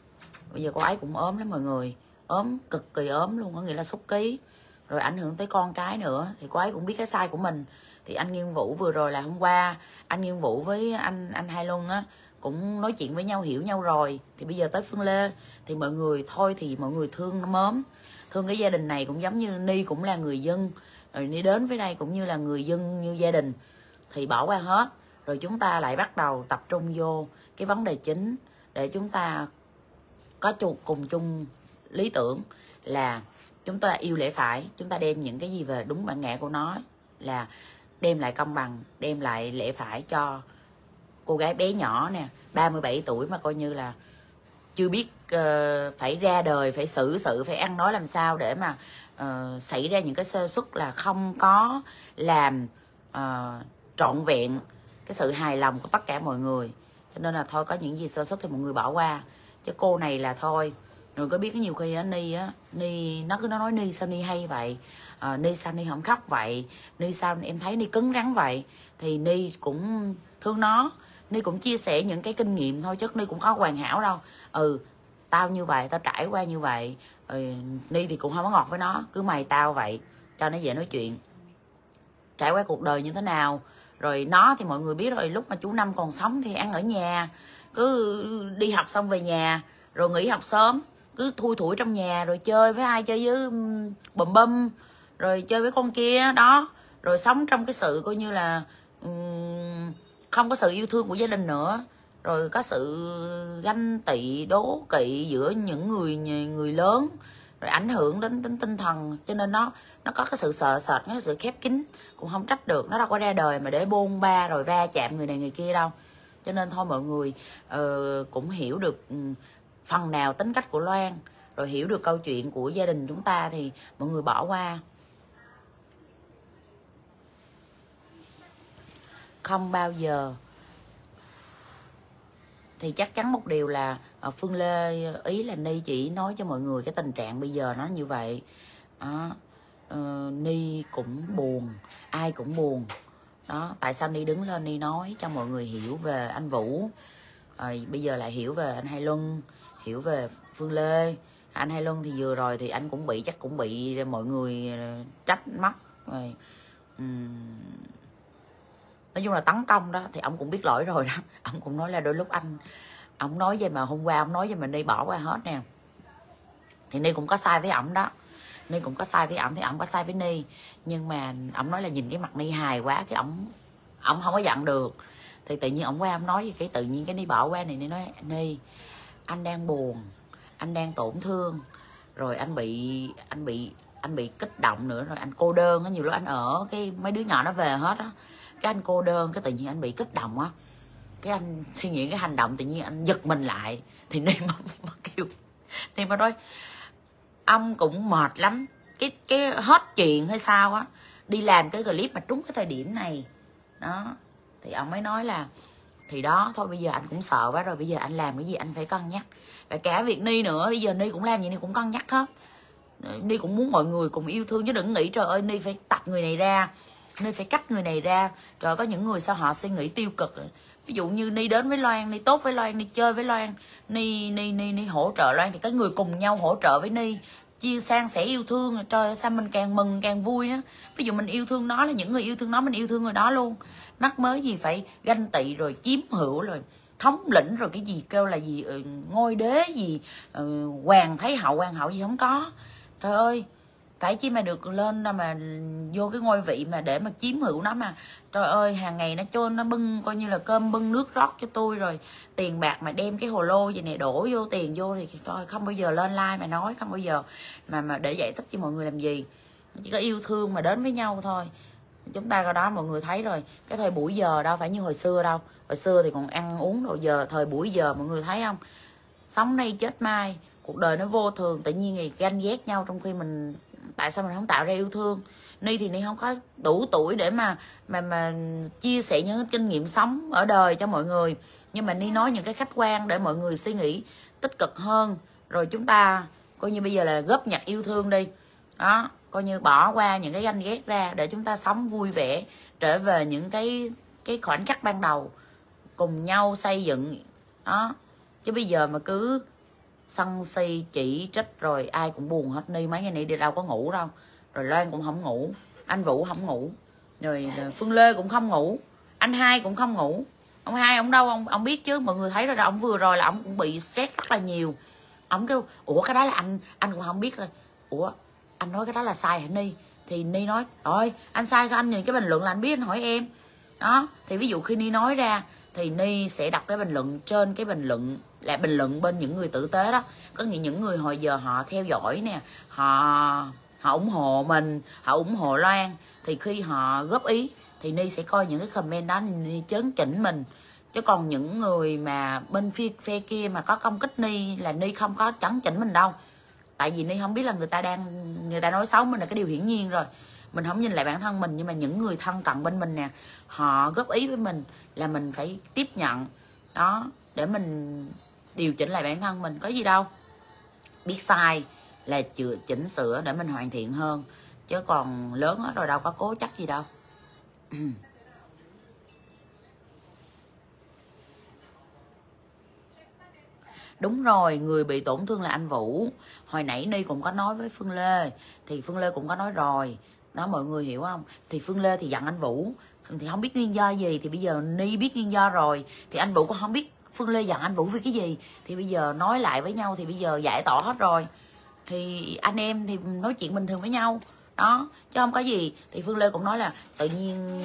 Bây giờ cô ấy cũng ốm lắm mọi người ốm, cực kỳ ốm luôn, có nghĩa là xúc ký. Rồi ảnh hưởng tới con cái nữa, thì cô ấy cũng biết cái sai của mình. Thì anh nghiên vũ vừa rồi là hôm qua, anh nghiên vũ với anh anh hai luân á, cũng nói chuyện với nhau, hiểu nhau rồi. Thì bây giờ tới phương lê, thì mọi người, thôi thì mọi người thương nó mớm. Thương cái gia đình này cũng giống như ni cũng là người dân. Rồi ni đến với đây cũng như là người dân, như gia đình. Thì bỏ qua hết, rồi chúng ta lại bắt đầu tập trung vô cái vấn đề chính, để chúng ta có chung, cùng chung lý tưởng là chúng ta yêu lễ phải chúng ta đem những cái gì về đúng bản ngã của nó là đem lại công bằng đem lại lễ phải cho cô gái bé nhỏ nè 37 tuổi mà coi như là chưa biết uh, phải ra đời phải xử sự phải ăn nói làm sao để mà uh, xảy ra những cái sơ suất là không có làm uh, trọn vẹn cái sự hài lòng của tất cả mọi người. Cho nên là thôi có những gì sơ xuất thì mọi người bỏ qua. Chứ cô này là thôi rồi có biết cái nhiều khi á ni á ni nó cứ nó nói ni sao ni hay vậy? À, ni sao ni không khóc vậy? Ni sao em thấy ni cứng rắn vậy? Thì ni cũng thương nó. Ni cũng chia sẻ những cái kinh nghiệm thôi chứ ni cũng có hoàn hảo đâu. Ừ tao như vậy tao trải qua như vậy. Ừ, ni thì cũng không có ngọt với nó cứ mày tao vậy cho nó dễ nói chuyện. Trải qua cuộc đời như thế nào? Rồi nó thì mọi người biết rồi lúc mà chú năm còn sống thì ăn ở nhà cứ đi học xong về nhà rồi nghỉ học sớm cứ thui thủi trong nhà rồi chơi với ai chơi với bùm bum rồi chơi với con kia đó. Rồi sống trong cái sự coi như là không có sự yêu thương của gia đình nữa. Rồi có sự ganh tị đố kỵ giữa những người người lớn. Rồi ảnh hưởng đến đến tinh thần cho nên nó nó có cái sự sợ sệt cái sự khép kín cũng không trách được. Nó đâu có ra đời mà để bôn ba rồi va chạm người này người kia đâu. Cho nên thôi mọi người uh, cũng hiểu được phần nào tính cách của loan rồi hiểu được câu chuyện của gia đình chúng ta thì mọi người bỏ qua. Không bao giờ. Thì chắc chắn một điều là ờ, phương lê ý là ni chỉ nói cho mọi người cái tình trạng bây giờ nó như vậy. Đó. Uh, ni cũng buồn ai cũng buồn. Đó tại sao ni đứng lên ni nói cho mọi người hiểu về anh vũ? À, bây giờ lại hiểu về anh hai luân hiểu về phương lê. Anh hai luân thì vừa rồi thì anh cũng bị, chắc cũng bị mọi người ờ, trách móc. Rồi nói chung là tấn công đó thì ông cũng biết lỗi rồi đó. Ông cũng nói là đôi lúc anh, ông nói vậy mà hôm qua ông nói vậy mình đi bỏ qua hết nè. Thì ni cũng có sai với ổng đó. Ni cũng có sai với ổng thì ổng có sai với ni. Nhưng mà ổng nói là nhìn cái mặt ni hài quá cái ổng ổng không có giận được. Thì tự nhiên ổng qua ổng nói cái tự nhiên cái ni bỏ qua này, ni nói, ni anh đang buồn anh đang tổn thương rồi anh bị anh bị anh bị kích động nữa rồi anh cô đơn á nhiều lúc anh ở cái mấy đứa nhỏ nó về hết á. Cái anh cô đơn cái tự nhiên anh bị kích động á. Cái anh suy nghĩ cái hành động tự nhiên anh giật mình lại. Thì nên mà, mà kêu thì mà nói ông cũng mệt lắm. Cái cái hết chuyện hay sao á đi làm cái clip mà trúng cái thời điểm này. Đó. Thì ông mới nói là thì đó, thôi bây giờ anh cũng sợ quá rồi, bây giờ anh làm cái gì anh phải cân nhắc. Và cả việc ni nữa, bây giờ ni cũng làm gì ni cũng cân nhắc hết. Ni cũng muốn mọi người cùng yêu thương, chứ đừng nghĩ, trời ơi, ni phải tập người này ra, ni phải cắt người này ra. Rồi có những người sao họ suy nghĩ tiêu cực? Ví dụ như ni đến với loan, ni tốt với loan, ni chơi với loan, ni ni ni ni hỗ trợ loan, thì cái người cùng nhau hỗ trợ với ni chia sang sẻ yêu thương trời sao mình càng mừng càng vui á. Ví dụ mình yêu thương nó là những người yêu thương nó mình yêu thương người đó luôn. Mắc mới gì phải ganh tị rồi chiếm hữu rồi thống lĩnh rồi cái gì kêu là gì ừ, ngôi đế gì ừ, hoàng thái hậu hoàng hậu gì không có. Trời ơi phải chi mà được lên đâu mà vô cái ngôi vị mà để mà chiếm hữu nó mà. Trời ơi, hàng ngày nó cho nó bưng, coi như là cơm bưng nước rót cho tôi rồi tiền bạc mà đem cái hồ lô gì này đổ vô tiền vô thì thôi, không bao giờ lên like mà nói, không bao giờ mà mà để giải thích cho mọi người làm gì. Chỉ có yêu thương mà đến với nhau thôi. Chúng ta coi đó, mọi người thấy rồi. Cái thời buổi giờ đâu phải như hồi xưa đâu. Hồi xưa thì còn ăn uống rồi giờ, thời buổi giờ, mọi người thấy không? Sống nay chết mai, cuộc đời nó vô thường. Tự nhiên thì ganh ghét nhau trong khi mình tại sao mình không tạo ra yêu thương? Ni thì ni không có đủ tuổi để mà mà mà chia sẻ những kinh nghiệm sống ở đời cho mọi người. Nhưng mà ni nói những cái khách quan để mọi người suy nghĩ tích cực hơn. Rồi chúng ta coi như bây giờ là góp nhặt yêu thương đi. Đó, coi như bỏ qua những cái ganh ghét ra để chúng ta sống vui vẻ, trở về những cái cái khoảnh khắc ban đầu, cùng nhau xây dựng. Đó, chứ bây giờ mà cứ sân si, chỉ, trích, rồi ai cũng buồn hết. Ni mấy ngày nay đi đâu có ngủ đâu. Rồi loan cũng không ngủ. Anh vũ không ngủ. Rồi ờ, phương lê cũng không ngủ. Anh hai cũng không ngủ. Ông hai, ông đâu, ông ông biết chứ. Mọi người thấy rồi đó. Ông vừa rồi là ông cũng bị stress rất là nhiều. Ông kêu, ủa, cái đó là anh anh cũng không biết rồi. Ủa, anh nói cái đó là sai hả ni? Thì ni nói ôi anh sai anh nhìn cái bình luận là anh biết, anh hỏi em. Đó, thì ví dụ khi ni nói ra thì ni sẽ đọc cái bình luận trên cái bình luận, là bình luận bên những người tử tế đó. Có nghĩa những người hồi giờ họ theo dõi nè, họ họ ủng hộ mình, họ ủng hộ loan. Thì khi họ góp ý, thì ni sẽ coi những cái comment đó ni chấn chỉnh mình. Chứ còn những người mà bên phía, phe kia mà có công kích ni là ni không có chấn chỉnh mình đâu. Tại vì ni không biết là người ta đang, người ta nói xấu mình là cái điều hiển nhiên rồi mình không nhìn lại bản thân mình, nhưng mà những người thân cận bên mình nè, họ góp ý với mình là mình phải tiếp nhận, đó, để mình điều chỉnh lại bản thân mình. Có gì đâu. Biết sai là chữa chỉnh sửa để mình hoàn thiện hơn, chứ còn lớn hết rồi đâu có cố chấp gì đâu. Đúng rồi, người bị tổn thương là anh vũ. Hồi nãy ni cũng có nói với phương lê, thì phương lê cũng có nói rồi đó, mọi người hiểu không? Thì phương lê thì giận anh vũ. Thì không biết nguyên do gì, thì bây giờ ni biết nguyên do rồi. Thì anh vũ cũng không biết phương lê giận anh vũ vì cái gì. Thì bây giờ nói lại với nhau thì bây giờ giải tỏa hết rồi. Thì anh em thì nói chuyện bình thường với nhau. Đó, chứ không có gì. Thì phương lê cũng nói là tự nhiên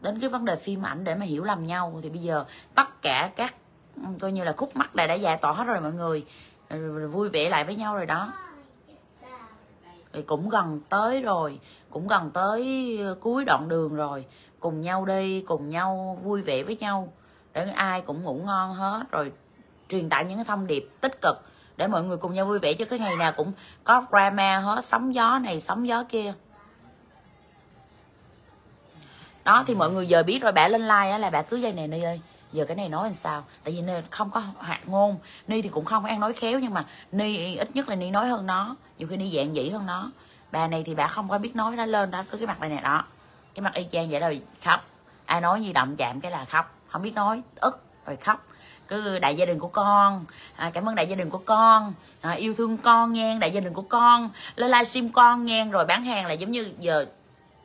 đến cái vấn đề phim ảnh để mà hiểu lầm nhau. Thì bây giờ tất cả các, coi như là khúc mắc này đã giải tỏa hết rồi mọi người. Vui vẻ lại với nhau rồi đó. Thì cũng gần tới rồi cũng gần tới ờ, cuối đoạn đường rồi. Cùng nhau đi, cùng nhau vui vẻ với nhau. Để ai cũng ngủ ngon hết. Rồi truyền tải những cái thông điệp tích cực để mọi người cùng nhau vui vẻ. Chứ cái ngày nào cũng có drama hết. Sóng gió này, sóng gió kia. Đó, thì mọi người giờ biết rồi. Bà lên like á là bà cứ dây này nơi ơi. Giờ cái này nói làm sao? Tại vì nên không có hạt ngôn. Ni thì cũng không ăn nói khéo. Nhưng mà ni ít nhất là ni nói hơn nó. Nhiều khi ni dạng dĩ hơn nó bà này thì bà không có biết nói nó lên đó cứ cái mặt này nè đó. Cái mặt y chang vậy rồi khóc. Ai nói gì động chạm cái là khóc. Không biết nói ức rồi khóc. Cứ đại gia đình của con à, cảm ơn đại gia đình của con à, yêu thương con nghe đại gia đình của con lên livestream con nghe rồi bán hàng là giống như giờ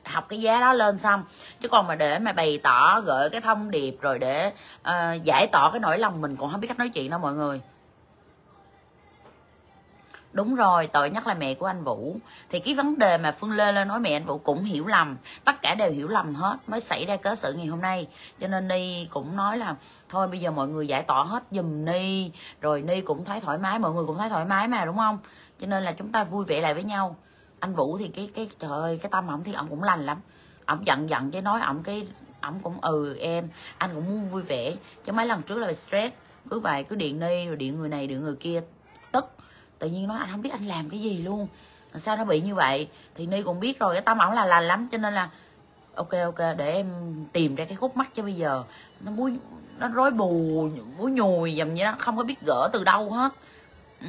học cái giá đó lên xong. Chứ còn mà để mà bày tỏ gửi cái thông điệp rồi để uh, giải tỏa cái nỗi lòng mình cũng không biết cách nói chuyện đâu mọi người đúng rồi, tội nhất là mẹ của anh vũ. Thì cái vấn đề mà phương lê lên nói mẹ anh vũ cũng hiểu lầm. Tất cả đều hiểu lầm hết mới xảy ra cớ sự ngày hôm nay. Cho nên ni cũng nói là, thôi bây giờ mọi người giải tỏa hết giùm ni. Rồi ni cũng thấy thoải mái, mọi người cũng thấy thoải mái mà, đúng không? Cho nên là chúng ta vui vẻ lại với nhau. Anh vũ thì cái cái, trời ơi, cái tâm ổng thì ổng cũng lành lắm. Ổng giận giận chứ nói ổng cái, ổng cũng ừ em, anh cũng muốn vui vẻ. Chứ mấy lần trước là stress. Cứ vậy, cứ điện ni, rồi điện người này, điện người kia tự nhiên nói, anh không biết anh làm cái gì luôn. Sao nó bị như vậy? Thì ni cũng biết rồi, cái tâm ổng là lành lắm, cho nên là, ok ok, để em tìm ra cái khúc mắc cho bây giờ. Nó búi nó rối bù búi nhùi dầm như đó, không có biết gỡ từ đâu hết. Ừ.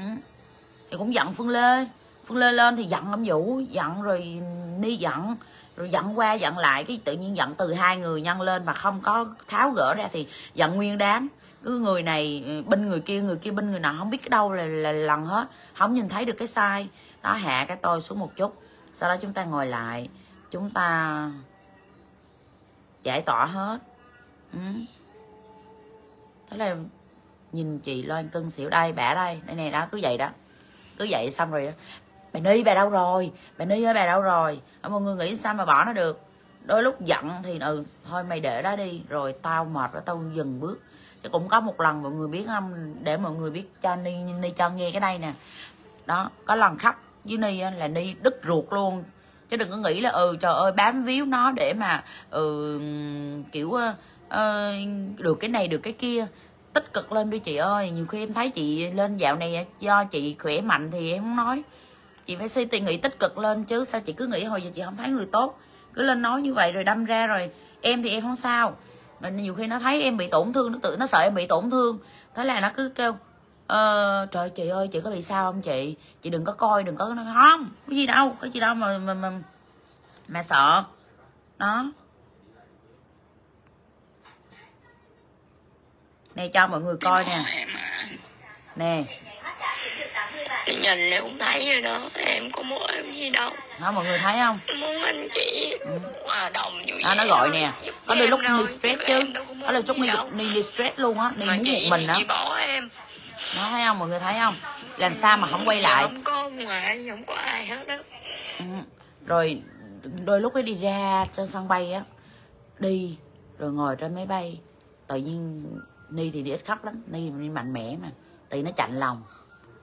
thì cũng giận phương lê. Phương lê lên thì giận ông vũ, giận rồi đi giận rồi giận qua giận lại cái tự nhiên giận từ hai người nhân lên mà không có tháo gỡ ra thì giận nguyên đám. Cứ người này ừ, bên người kia người kia bên người nào không biết cái đâu là, là lần hết không nhìn thấy được cái sai. Nó hạ cái tôi xuống một chút sau đó chúng ta ngồi lại chúng ta giải tỏa hết. Ừ. thế là nhìn chị loan cưng xỉu đây bả đây đây này đó cứ vậy đó. Cứ vậy xong rồi bà ni bà đâu rồi? Bà ni ơi bà đâu rồi? Mọi người nghĩ sao mà bỏ nó được? Đôi lúc giận thì ừ thôi mày để đó đi. Rồi tao mệt rồi tao dừng bước. Chứ cũng có một lần mọi người biết không? Để mọi người biết cho ni ni cho nghe cái đây nè. Đó có lần khóc với ni là ni đứt ruột luôn. Chứ đừng có nghĩ là ừ trời ơi bám víu nó để mà ừ, kiểu uh, được cái này được cái kia. Tích cực lên đi chị ơi. Nhiều khi em thấy chị lên dạo này do chị khỏe mạnh thì em không nói chị phải suy nghĩ tích cực lên chứ sao chị cứ nghĩ hồi giờ chị không thấy người tốt? Cứ lên nói như vậy rồi đâm ra rồi em thì em không sao. Mà nhiều khi nó thấy em bị tổn thương nó tự nó sợ em bị tổn thương. Thế là nó cứ kêu ờ, trời chị ơi chị có bị sao không chị? Chị đừng có coi đừng có nói. Không cái gì đâu cái gì đâu mà mà mà, mà sợ. Đó. Nè cho mọi người coi nè. Nè thì nhìn là cũng thấy rồi đó. Em có muốn em gì đâu. Đó mọi người thấy không? Muốn anh chị hòa đồng vui đó, nó gọi nè. Có đôi lúc đi stress chứ. có đôi lúc đi đi stress luôn á đi muốn một mình đó bỏ em. Nó thấy không mọi người thấy không? Làm sao mà không quay lại? không có ngoại không có ai hết đó ừ. rồi đôi lúc ấy đi ra trên sân bay á đi rồi ngồi trên máy bay. Tự nhiên ni thì đi ít khóc lắm. Ni, ni mạnh mẽ mà. Tự nó chạnh lòng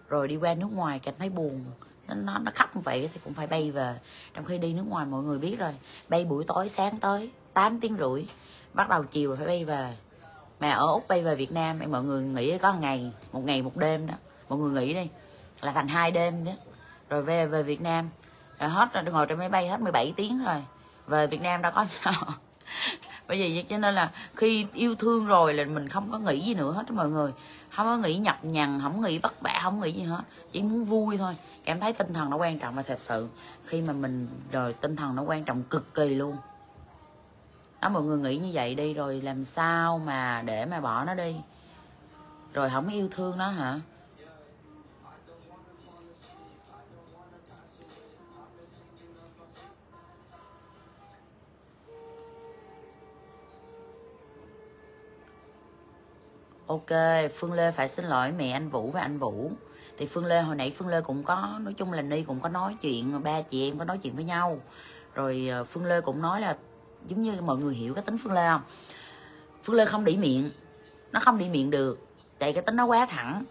rồi đi qua nước ngoài cảm thấy buồn. Nó nó, nó khóc như vậy thì cũng phải bay về. Trong khi đi nước ngoài mọi người biết rồi. Bay buổi tối sáng tới 8 tiếng rưỡi. Bắt đầu chiều rồi phải bay về. Mà ở úc bay về việt nam. Mọi người nghĩ có một ngày một ngày một đêm đó. Mọi người nghĩ đi là thành hai đêm đó rồi về về việt nam. Rồi hết rồi ngồi trên máy bay hết 17 tiếng rồi. Về Việt Nam đã có bởi vì cho nên là khi yêu thương rồi là mình không có nghĩ gì nữa hết đó mọi người không có nghĩ nhọc nhằn, không nghĩ vất vả, không nghĩ gì hết. Chỉ muốn vui thôi. Em thấy tinh thần nó quan trọng và thật sự. Khi mà mình, rồi tinh thần nó quan trọng cực kỳ luôn. Đó, mọi người nghĩ như vậy đi, rồi làm sao mà để mà bỏ nó đi? Rồi không yêu thương nó hả? Ok, phương lê phải xin lỗi mẹ anh vũ và anh vũ. Thì phương lê, hồi nãy phương lê cũng có, nói chung là ni cũng có nói chuyện, ba chị em có nói chuyện với nhau. Rồi ờ, phương lê cũng nói là giống như mọi người hiểu cái tính phương lê không? Phương lê không đỉ miệng. Nó không đỉ miệng được, tại cái tính nó quá thẳng.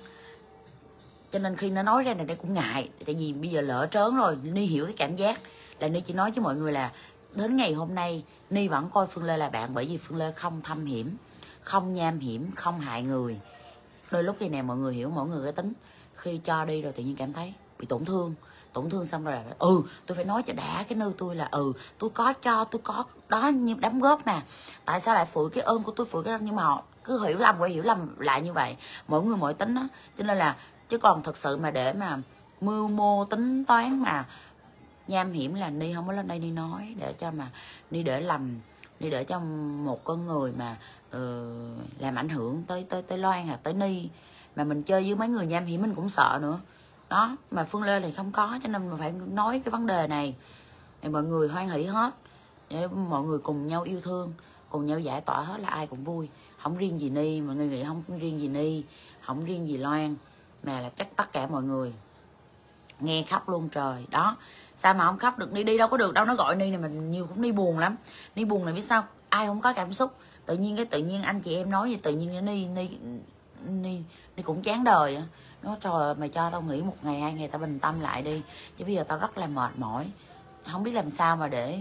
Cho nên khi nó nói ra này, nó cũng ngại. Tại vì bây giờ lỡ trớn rồi, ni hiểu cái cảm giác. Là ni chỉ nói với mọi người là, đến ngày hôm nay, ni vẫn coi phương lê là bạn bởi vì phương lê không thâm hiểm không nham hiểm, không hại người. Đôi lúc khi nè, mọi người hiểu mọi người cái tính. Khi cho đi rồi tự nhiên cảm thấy bị tổn thương. Tổn thương xong rồi là ừ tôi phải nói cho đã cái nơi tôi là ừ tôi có cho, tôi có đó như đám góp mà. Tại sao lại phủi cái ơn của tôi, phủi cái nhưng mà họ cứ hiểu lầm, quay hiểu lầm lại như vậy. Mỗi người mỗi tính đó cho nên là, chứ còn thật sự mà để mà mưu mô tính toán mà nham hiểm là ni không có lên đây đi nói để cho mà, ni để lầm, ni để cho một con người mà uh, làm ảnh hưởng tới tới tới loan hoặc tới ni. Mà mình chơi với mấy người nham hiểm mình cũng sợ nữa. Đó mà phương lê thì không có cho nên mình phải nói cái vấn đề này. Thì mọi người hoan hỷ hết. Để mọi người cùng nhau yêu thương cùng nhau giải tỏa hết là ai cũng vui. Không riêng gì ni mọi người nghĩ không riêng gì ni không riêng gì loan mà là chắc tất cả mọi người. Nghe khóc luôn trời. Đó sao mà không khóc được? Đi đi đâu có được đâu nó gọi ni này mình nhiều cũng đi buồn lắm. Đi buồn là biết sao? Ai không có cảm xúc tự nhiên cái tự nhiên anh chị em nói gì tự nhiên ni ni ni ni cũng chán đời á. Nó trời mày cho tao nghỉ một ngày, hai ngày tao bình tâm lại đi, chứ bây giờ tao rất là mệt mỏi. Không biết làm sao mà để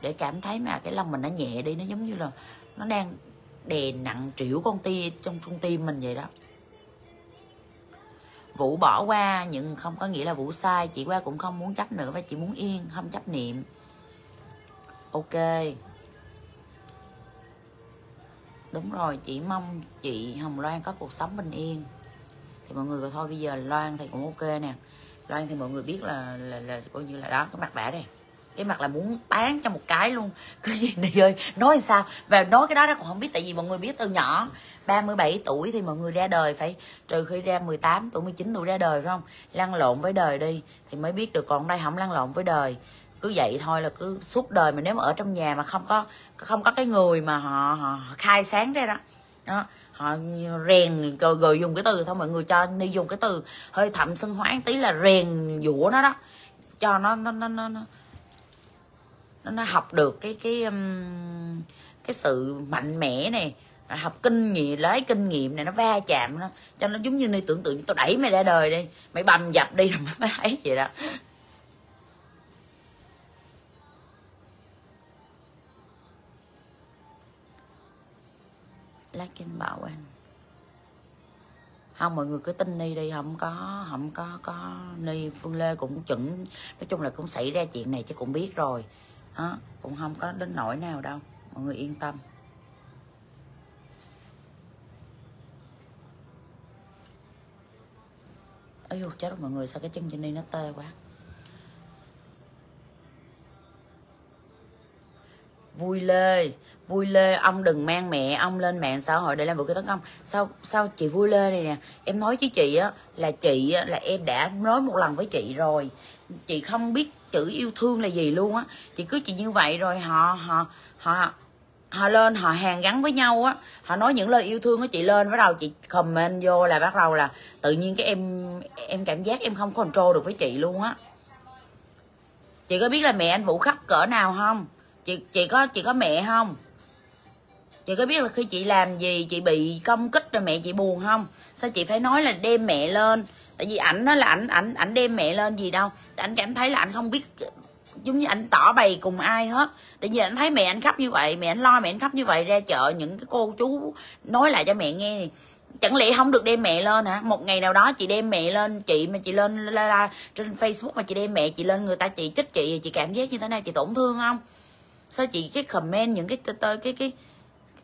để cảm thấy mà cái lòng mình nó nhẹ đi, nó giống như là nó đang đè nặng triệu con tia trong trung tim mình vậy đó. Vũ bỏ qua nhưng không có nghĩa là vũ sai, chị qua cũng không muốn chấp nữa và chị muốn yên, không chấp niệm. Ok đúng rồi chị mong chị hồng loan có cuộc sống bình yên. Thì mọi người thôi bây giờ loan thì cũng ok nè. Loan thì mọi người biết là là, là coi như là đó cái mặt bả đây. Cái mặt là muốn bán cho một cái luôn. Cứ gì đi ơi nói sao? Và nói cái đó nó còn không biết tại vì mọi người biết từ nhỏ 37 tuổi thì mọi người ra đời phải trừ khi ra 18 tuổi 19 tuổi ra đời phải không? Lăn lộn với đời đi thì mới biết được còn đây không lăn lộn với đời cứ vậy thôi là cứ suốt đời mà nếu mà ở trong nhà mà không có không có cái người mà họ, họ khai sáng ra đó. Đó họ rèn rồi, rồi dùng cái từ thôi mọi người cho đi dùng cái từ hơi thậm sân hoáng tí là rèn dũa nó đó cho nó nó nó nó nó, nó học được cái cái cái sự mạnh mẽ này học kinh nghiệm lấy kinh nghiệm này nó va chạm nó cho nó giống như nơi tưởng tượng tôi đẩy mày ra đời đi mày bầm dập đi rồi mày ấy vậy đó. Lá bảo anh. Không, mọi người cứ tin ni đi, không có không có có ni, phương lê cũng chuẩn nói chung là cũng xảy ra chuyện này chứ cũng biết rồi. Đó cũng không có đến nỗi nào đâu. Mọi người yên tâm. Ôi chết rồi mọi người, sao cái chân trên ni nó tê quá. Vui lê vui lê ông đừng mang mẹ ông lên mạng xã hội để làm vụ cái tấn công. Sao sao chị vui lê này nè em nói với chị á là chị á, là em đã nói một lần với chị rồi. Chị không biết chữ yêu thương là gì luôn á. Chị cứ chị như vậy rồi họ họ họ họ lên họ hàng gắn với nhau á. Họ nói những lời yêu thương của chị lên bắt đầu chị comment vô là bắt đầu là tự nhiên cái em em cảm giác em không control được với chị luôn á. Chị có biết là mẹ anh vũ khóc cỡ nào không? Chị chị có chị có mẹ không? Chị có biết là khi chị làm gì chị bị công kích rồi mẹ chị buồn không? Sao chị phải nói là đem mẹ lên? Tại vì ảnh đó là ảnh ảnh ảnh đem mẹ lên gì đâu. Ảnh cảm thấy là ảnh không biết giống như ảnh tỏ bày cùng ai hết. Tại vì ảnh thấy mẹ ảnh khóc như vậy mẹ ảnh lo mẹ ảnh khóc như vậy ra chợ những cái cô chú nói lại cho mẹ nghe chẳng lẽ không được đem mẹ lên hả? Một ngày nào đó chị đem mẹ lên chị mà chị lên la, la, trên facebook mà chị đem mẹ chị lên người ta chị trích chị chị cảm giác như thế nào chị tổn thương không? Sao chị cái comment những cái cái cái, cái, cái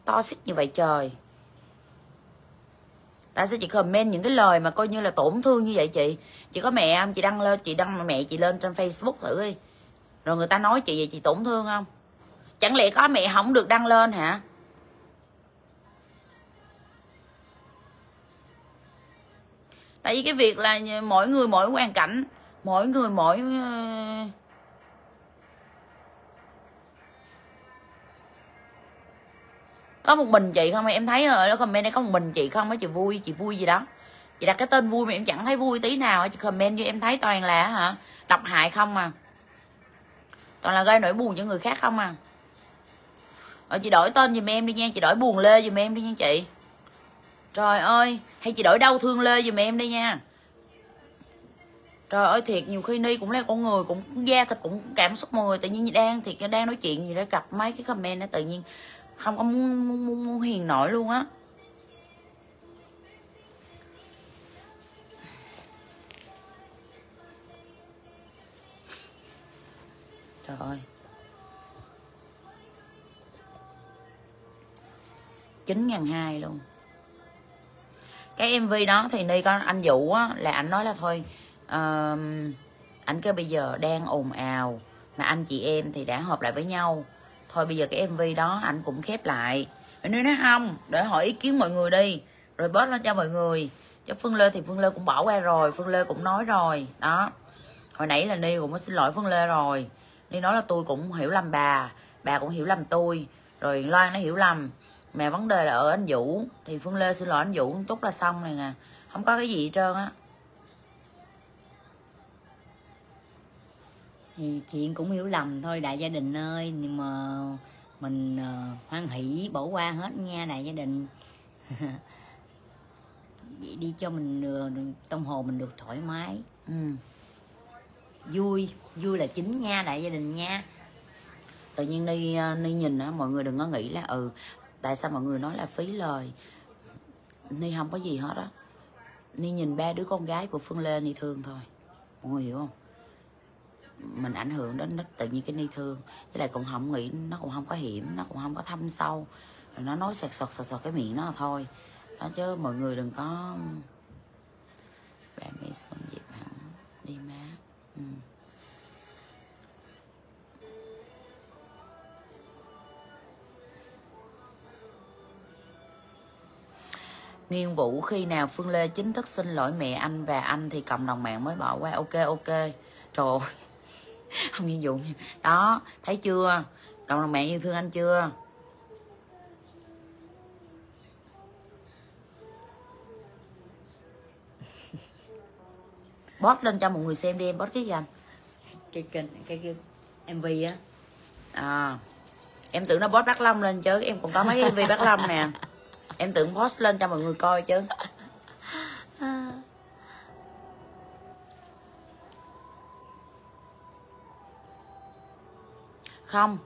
to xích như vậy trời. Tại sao chị comment những cái lời mà coi như là tổn thương như vậy chị. Chị có mẹ không chị đăng lên, chị đăng mẹ chị lên trên facebook thử đi. Rồi người ta nói chị vậy chị tổn thương không? Chẳng lẽ có mẹ không được đăng lên hả? Tại vì cái việc là mỗi người mỗi hoàn cảnh mỗi người mỗi ờ, có một mình chị không? Em thấy ờ, ở comment đây có một mình chị không? Á chị vui chị vui gì đó. Chị đặt cái tên vui mà em chẳng thấy vui tí nào chị comment cho em thấy toàn là hả? Độc hại không à? Toàn là gây nỗi buồn cho người khác không à? Rồi chị đổi tên giùm em đi nha. Chị đổi buồn lê giùm em đi nha chị. Trời ơi, hay chị đổi đau thương lê giùm em đi nha. Trời ơi, thiệt, nhiều khi ni cũng là con người, cũng da thịt cũng cảm xúc mọi người. Tự nhiên đang, thiệt đang nói chuyện gì đó, gặp mấy cái comment đó, tự nhiên không có muốn, muốn, muốn, muốn hiền nổi luôn á. Trời ơi. chín ngàn hai luôn. Cái mv đó thì ni có anh vũ á là anh nói là thôi uh, anh kêu bây giờ đang ồn ào mà anh chị em thì đã hợp lại với nhau thôi bây giờ cái mv đó anh cũng khép lại. Anh nói không, để hỏi ý kiến mọi người đi. Rồi bớt lên cho mọi người. Cho phương lê thì phương lê cũng bỏ qua rồi, phương lê cũng nói rồi. Đó. Hồi nãy là ni cũng có xin lỗi phương lê rồi. Ni nói là tôi cũng hiểu lầm bà bà cũng hiểu lầm tôi. Rồi loan nó hiểu lầm. Mà vấn đề là ở anh vũ. Thì phương lê xin lỗi anh vũ chút là xong này nè, không có cái gì hết trơn á. Thì chuyện cũng hiểu lầm thôi đại gia đình ơi. Nhưng mà mình uh, hoan hỷ bỏ qua hết nha đại gia đình. Vậy đi cho mình ờ, tâm hồn mình được thoải mái. Ừ. vui vui là chính nha đại gia đình nha. Tự nhiên đi đi ờ, nhìn á mọi người đừng có nghĩ là ừ tại sao mọi người nói là phí lời. Ni không có gì hết á. Ni nhìn ba đứa con gái của phương lê ni thương thôi. Mọi người hiểu không? Mình ảnh hưởng đến nó, tự nhiên cái ni thương. Với lại cũng không nghĩ, nó cũng không có hiểm, nó cũng không có thâm sâu. Rồi nó nói sạc sọt sọt sọt cái miệng nó là thôi. Đó chứ mọi người đừng có bạn mẹ xong dịp hẳn đi má. Ừ. Nguyên Vũ khi nào Phương Lê chính thức xin lỗi mẹ anh và anh thì cộng đồng mạng mới bỏ qua. Ok ok. Trời ơi. không nghiên Vũ đó thấy chưa? Cộng đồng mạng yêu thương anh chưa? Post lên cho mọi người xem đi em post cái gì anh? Cái kênh cái, cái, cái mv á. À em tưởng nó post bác long lên chứ em cũng có mấy mv bác long nè. Em tưởng post lên cho mọi người coi chứ không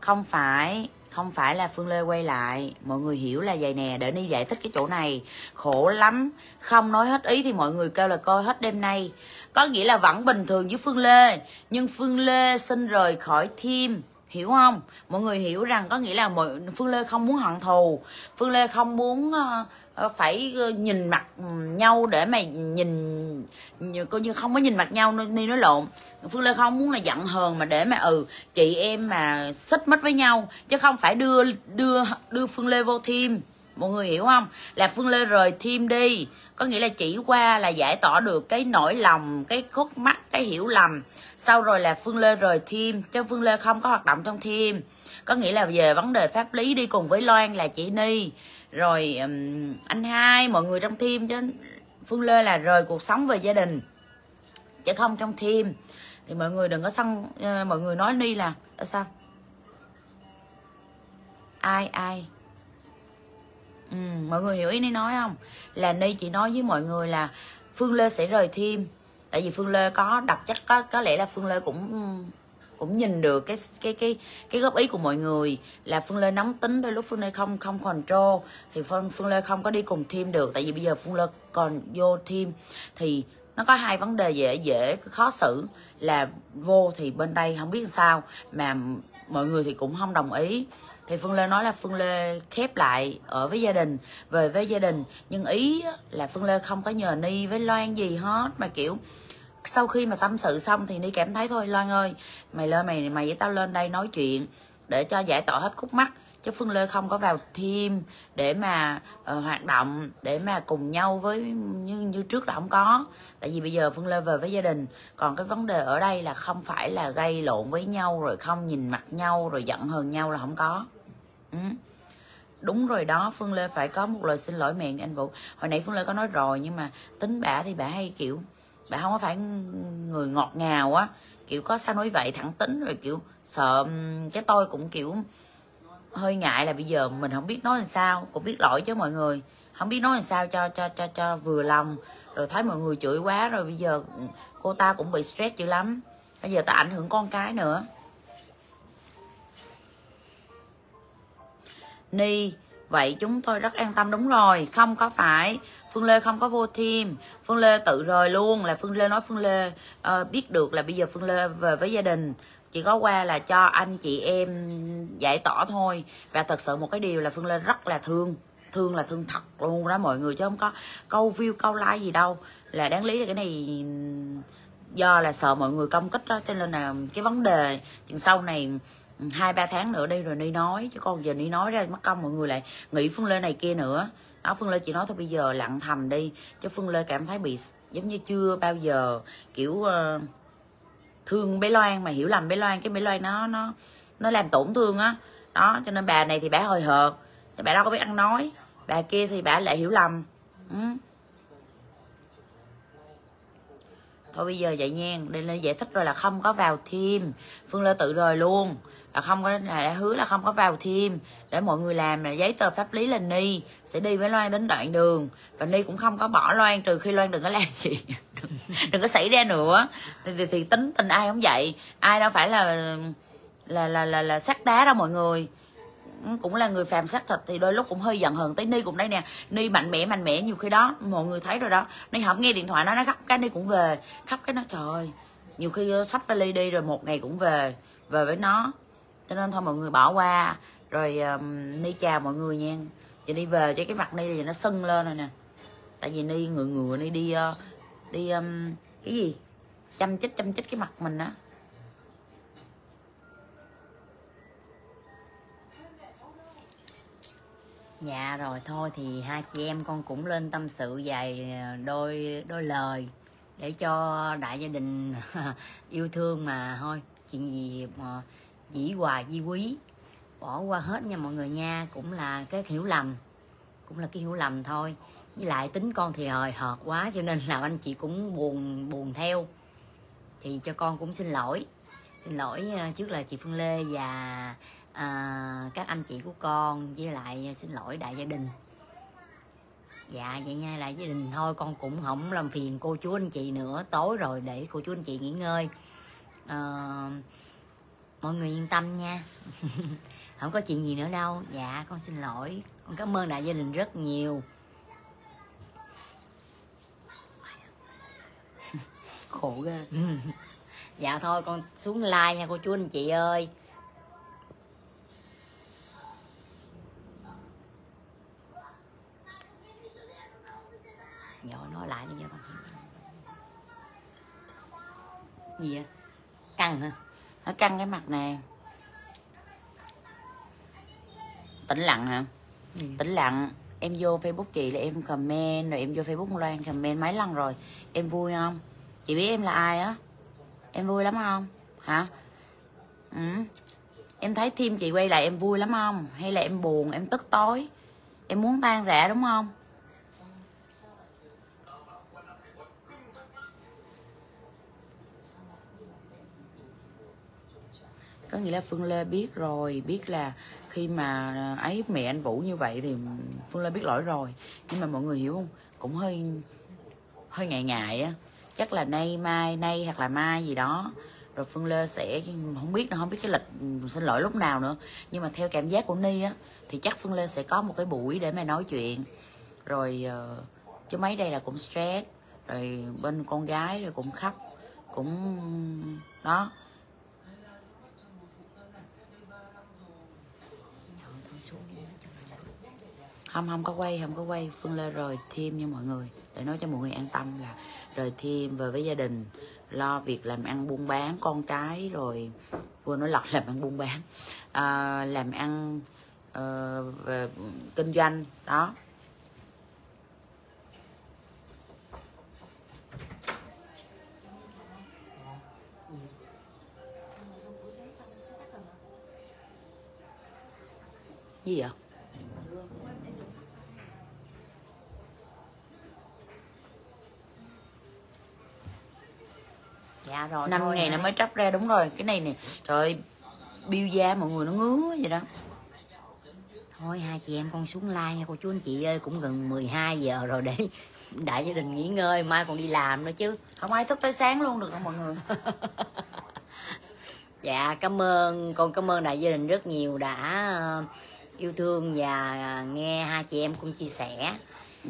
không phải không phải là phương lê quay lại. Mọi người hiểu là vậy nè, để đi giải thích cái chỗ này. Khổ lắm. Không nói hết ý thì mọi người kêu là coi hết đêm nay. Có nghĩa là vẫn bình thường với phương lê, nhưng phương lê xin rời khỏi thêm hiểu không? Mọi người hiểu rằng có nghĩa là mọi, phương lê không muốn hận thù. Phương lê không muốn ờ, ờ, phải ờ, nhìn mặt nhau để mà nhìn coi như không có nhìn mặt nhau đi nói lộn. Phương lê không muốn là giận hờn mà để mà ừ chị em mà xích mích với nhau, chứ không phải đưa đưa đưa phương lê vô thêm. Mọi người hiểu không? Là phương lê rời thêm đi có nghĩa là chỉ qua là giải tỏa được cái nỗi lòng cái khúc mắc cái hiểu lầm. Sau rồi là phương lê rời thêm cho phương lê không có hoạt động trong thêm có nghĩa là về vấn đề pháp lý đi cùng với loan là chị ni. Rồi um, anh hai mọi người trong thêm chứ phương lê là rời cuộc sống về gia đình chứ không trong thêm thì mọi người đừng có săn ờ, mọi người nói ni là ờ, sao? Ai ai? Ừ, mọi người hiểu ý ni nói không? Là ni chỉ nói với mọi người là phương lê sẽ rời thêm, tại vì phương lê có đọc chất có có lẽ là phương lê cũng cũng nhìn được cái cái cái cái góp ý của mọi người. Là phương lê nóng tính đôi lúc phương lê không không control. Thì phương phương lê không có đi cùng team được. Tại vì bây giờ phương lê còn vô team. Thì nó có hai vấn đề dễ dễ khó xử. Là vô thì bên đây không biết sao. Mà mọi người thì cũng không đồng ý thì phương lê nói là phương lê khép lại ở với gia đình về với gia đình. Nhưng ý là phương lê không có nhờ ni với loan gì hết. Mà kiểu sau khi mà tâm sự xong thì ni cảm thấy thôi loan ơi mày lên mày mày với tao lên đây nói chuyện để cho giải tỏa hết khúc mắc. Chứ phương lê không có vào team để mà uh, hoạt động để mà cùng nhau với như như trước là không có. Tại vì bây giờ phương lê về với gia đình. Còn cái vấn đề ở đây là không phải là gây lộn với nhau rồi không nhìn mặt nhau rồi giận hờn nhau là không có ừ. đúng rồi đó, phương lê phải có một lời xin lỗi miệng anh vũ. Hồi nãy phương lê có nói rồi, nhưng mà tính bả thì bả hay, kiểu bả không có phải người ngọt ngào á. Kiểu, có sao nói vậy, thẳng tính rồi, kiểu, sợ cái tôi cũng, kiểu, hơi ngại là bây giờ mình không biết nói làm sao. Cũng biết lỗi chứ mọi người. Không biết nói làm sao cho cho cho cho vừa lòng. Rồi thấy mọi người chửi quá rồi bây giờ cô ta cũng bị stress dữ lắm. Bây giờ ta ảnh hưởng con cái nữa. Ni. Vậy chúng tôi rất an tâm đúng rồi. Không có phải. Phương lê không có vô thêm phương lê tự rời luôn là phương lê nói phương lê uh, biết được là bây giờ phương lê về với gia đình. Chỉ có qua là cho anh chị em giải tỏa thôi. Và thật sự một cái điều là phương lê rất là thương. Thương là thương thật luôn đó mọi người chứ không có câu view câu like gì đâu. Là đáng lý là cái này do là sợ mọi người công kích đó cho nên là cái vấn đề chừng sau này hai ba tháng nữa đi rồi đi nói chứ con giờ đi nói ra mất công mọi người lại nghĩ phương lê này kia nữa. Đó phương lê chỉ nói thôi bây giờ lặng thầm đi chứ phương lê cảm thấy bị giống như chưa bao giờ kiểu uh, thương bé loan mà hiểu lầm bé loan cái bé loan nó nó nó làm tổn thương á. Đó. đó cho nên bà này thì bà hồi hợt bà đâu có biết ăn nói. Bà kia thì bà lại hiểu lầm. Ừ. thôi bây giờ vậy nha đây là giải thích rồi là không có vào thêm phương lê tự rời luôn là không có là đã hứa là không có vào thêm để mọi người làm là giấy tờ pháp lý là ni sẽ đi với loan đến đoạn đường. Và ni cũng không có bỏ loan trừ khi loan đừng có làm gì. Đừng, đừng có xảy ra nữa. Thì, thì, thì tính tình ai không vậy. Ai đâu phải là là là là, là sắt đá đâu mọi người. Cũng là người phàm xác thịt thì đôi lúc cũng hơi giận hờn tới ni cũng đây nè. Ni mạnh mẽ mạnh mẽ nhiều khi đó mọi người thấy rồi đó. Ni không nghe điện thoại nó nó khóc cái ni cũng về. Khóc cái nó trời ơi nhiều khi sắp vali đi rồi một ngày cũng về. Về với nó cho nên thôi mọi người bỏ qua. Rồi um, ni chào mọi người nha. Giờ đi về cho cái mặt ni thì nó sưng lên rồi nè. Tại vì ni ngựa ngựa ni đi uh, đi um, cái gì? Chăm chích chăm chích cái mặt mình á. Dạ rồi thôi thì hai chị em con cũng lên tâm sự vài ờ, đôi đôi lời để cho đại gia đình yêu thương mà. Thôi chuyện gì mà dĩ hòa di quý. Bỏ qua hết nha mọi người nha cũng là cái hiểu lầm cũng là cái hiểu lầm thôi. Với lại tính con thì hời hợt quá cho nên là anh chị cũng buồn buồn theo. Thì cho con cũng xin lỗi. Xin lỗi ờ, trước là chị Phương Lê và à, các anh chị của con với lại xin lỗi đại gia đình. Dạ vậy nha đại gia đình thôi con cũng không làm phiền cô chú anh chị nữa. Tối rồi để cô chú anh chị nghỉ ngơi. À, mọi người yên tâm nha. Không có chuyện gì nữa đâu. Dạ con xin lỗi. Con cảm ơn đại gia đình rất nhiều. Khổ ghê. Dạ thôi, con xuống like nha, cô chú anh chị ơi. Nhỏ nói lại đi cho con. Gì vậy? Căng hả? Nó căng cái mặt nè. Tĩnh lặng hả? Ừ. tĩnh lặng. Em vô facebook chị là em comment rồi em vô facebook loan comment mấy lần rồi. Em vui không? Chị biết em là ai á? Em vui lắm không? Hả? Ừ. em thấy team chị quay lại em vui lắm không? Hay là em buồn em tức tối? Em muốn tan rã đúng không có nghĩa là phương lê biết rồi, biết là khi mà ấy mẹ anh vũ như vậy thì phương lê biết lỗi rồi. Nhưng mà mọi người hiểu không? Cũng hơi hơi ngại ngại á. Chắc là nay mai, nay hoặc là mai gì đó. Rồi phương lê sẽ không biết nó không biết cái lịch ừ, xin lỗi lúc nào nữa. Nhưng mà theo cảm giác của ni á, thì chắc phương lê sẽ có một cái buổi để mà nói chuyện. Rồi ờ, chứ mấy đây là cũng stress, rồi bên con gái rồi cũng khóc, cũng, đó. Không không có quay không có quay phương lê rời thêm nha mọi người. Để nói cho mọi người an tâm là rời thêm về với gia đình lo việc làm ăn buôn bán con cái rồi vừa nói lọt làm ăn buôn bán. À, làm ăn ờ, về kinh doanh đó. Gì vậy? Dạ rồi năm ngày nó mới trắp ra đúng rồi. Cái này nè trời ơi, biêu da mọi người nó ngứa vậy đó. Thôi hai chị em con xuống like nha. Cô chú anh chị ơi cũng gần 12 giờ rồi để đại gia đình nghỉ ngơi mai còn đi làm nữa chứ. Không ai thức tới sáng luôn được đâu mọi người. Dạ cảm ơn. Con cảm ơn đại gia đình rất nhiều đã ờ, yêu thương và nghe hai chị em con chia sẻ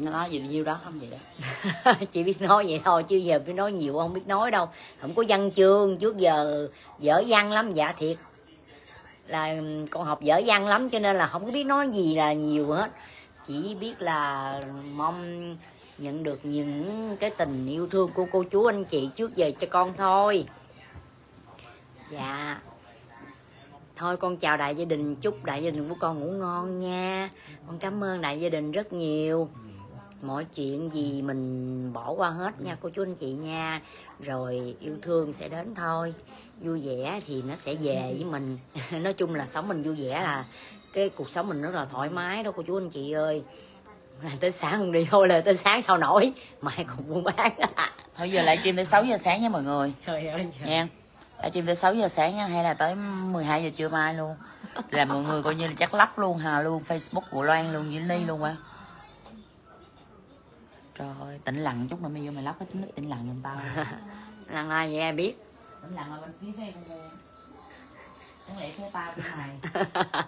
nói gì nhiêu đó không vậy đó. Chị biết nói vậy thôi, chứ giờ biết nói nhiều không biết nói đâu. Không có văn chương, trước giờ dở văn lắm. Dạ thiệt là con học dở văn lắm, cho nên là không có biết nói gì là nhiều hết. Chỉ biết là mong nhận được những cái tình yêu thương của cô chú anh chị trước giờ cho con thôi. Dạ. Thôi con chào đại gia đình, chúc đại gia đình của con ngủ ngon nha. Con cảm ơn đại gia đình rất nhiều mọi chuyện gì mình bỏ qua hết nha cô chú anh chị nha. Rồi yêu thương sẽ đến thôi. Vui vẻ thì nó sẽ về với mình. Nói chung là sống mình vui vẻ là cái cuộc sống mình rất là thoải mái đó cô chú anh chị ơi. Tới sáng không đi thôi là tới sáng sao nổi. Mai còn buôn bán. Thôi giờ lại stream tới 6 giờ sáng nha mọi người. Trời ơi trời. nha lại stream tới 6 giờ sáng nha hay là tới 12 giờ trưa mai luôn. Là mọi người coi như là chắc lắp luôn hà luôn facebook của loan luôn với ni luôn á trời ơi tĩnh lặng chút nữa mày vô mày lắp cái tính tĩnh lặng giùm tao. Lần ai vậy ai biết? Tĩnh lặng ở bên phía phe con chẳng lẽ phía tao này.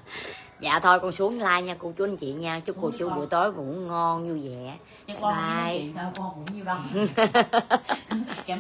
Dạ thôi con xuống like nha cô chú anh chị nha. Chúc cô chú buổi tối ngủ ngon vui vẻ. Chứ Bye. con bye. đâu con cũng đâu Cảm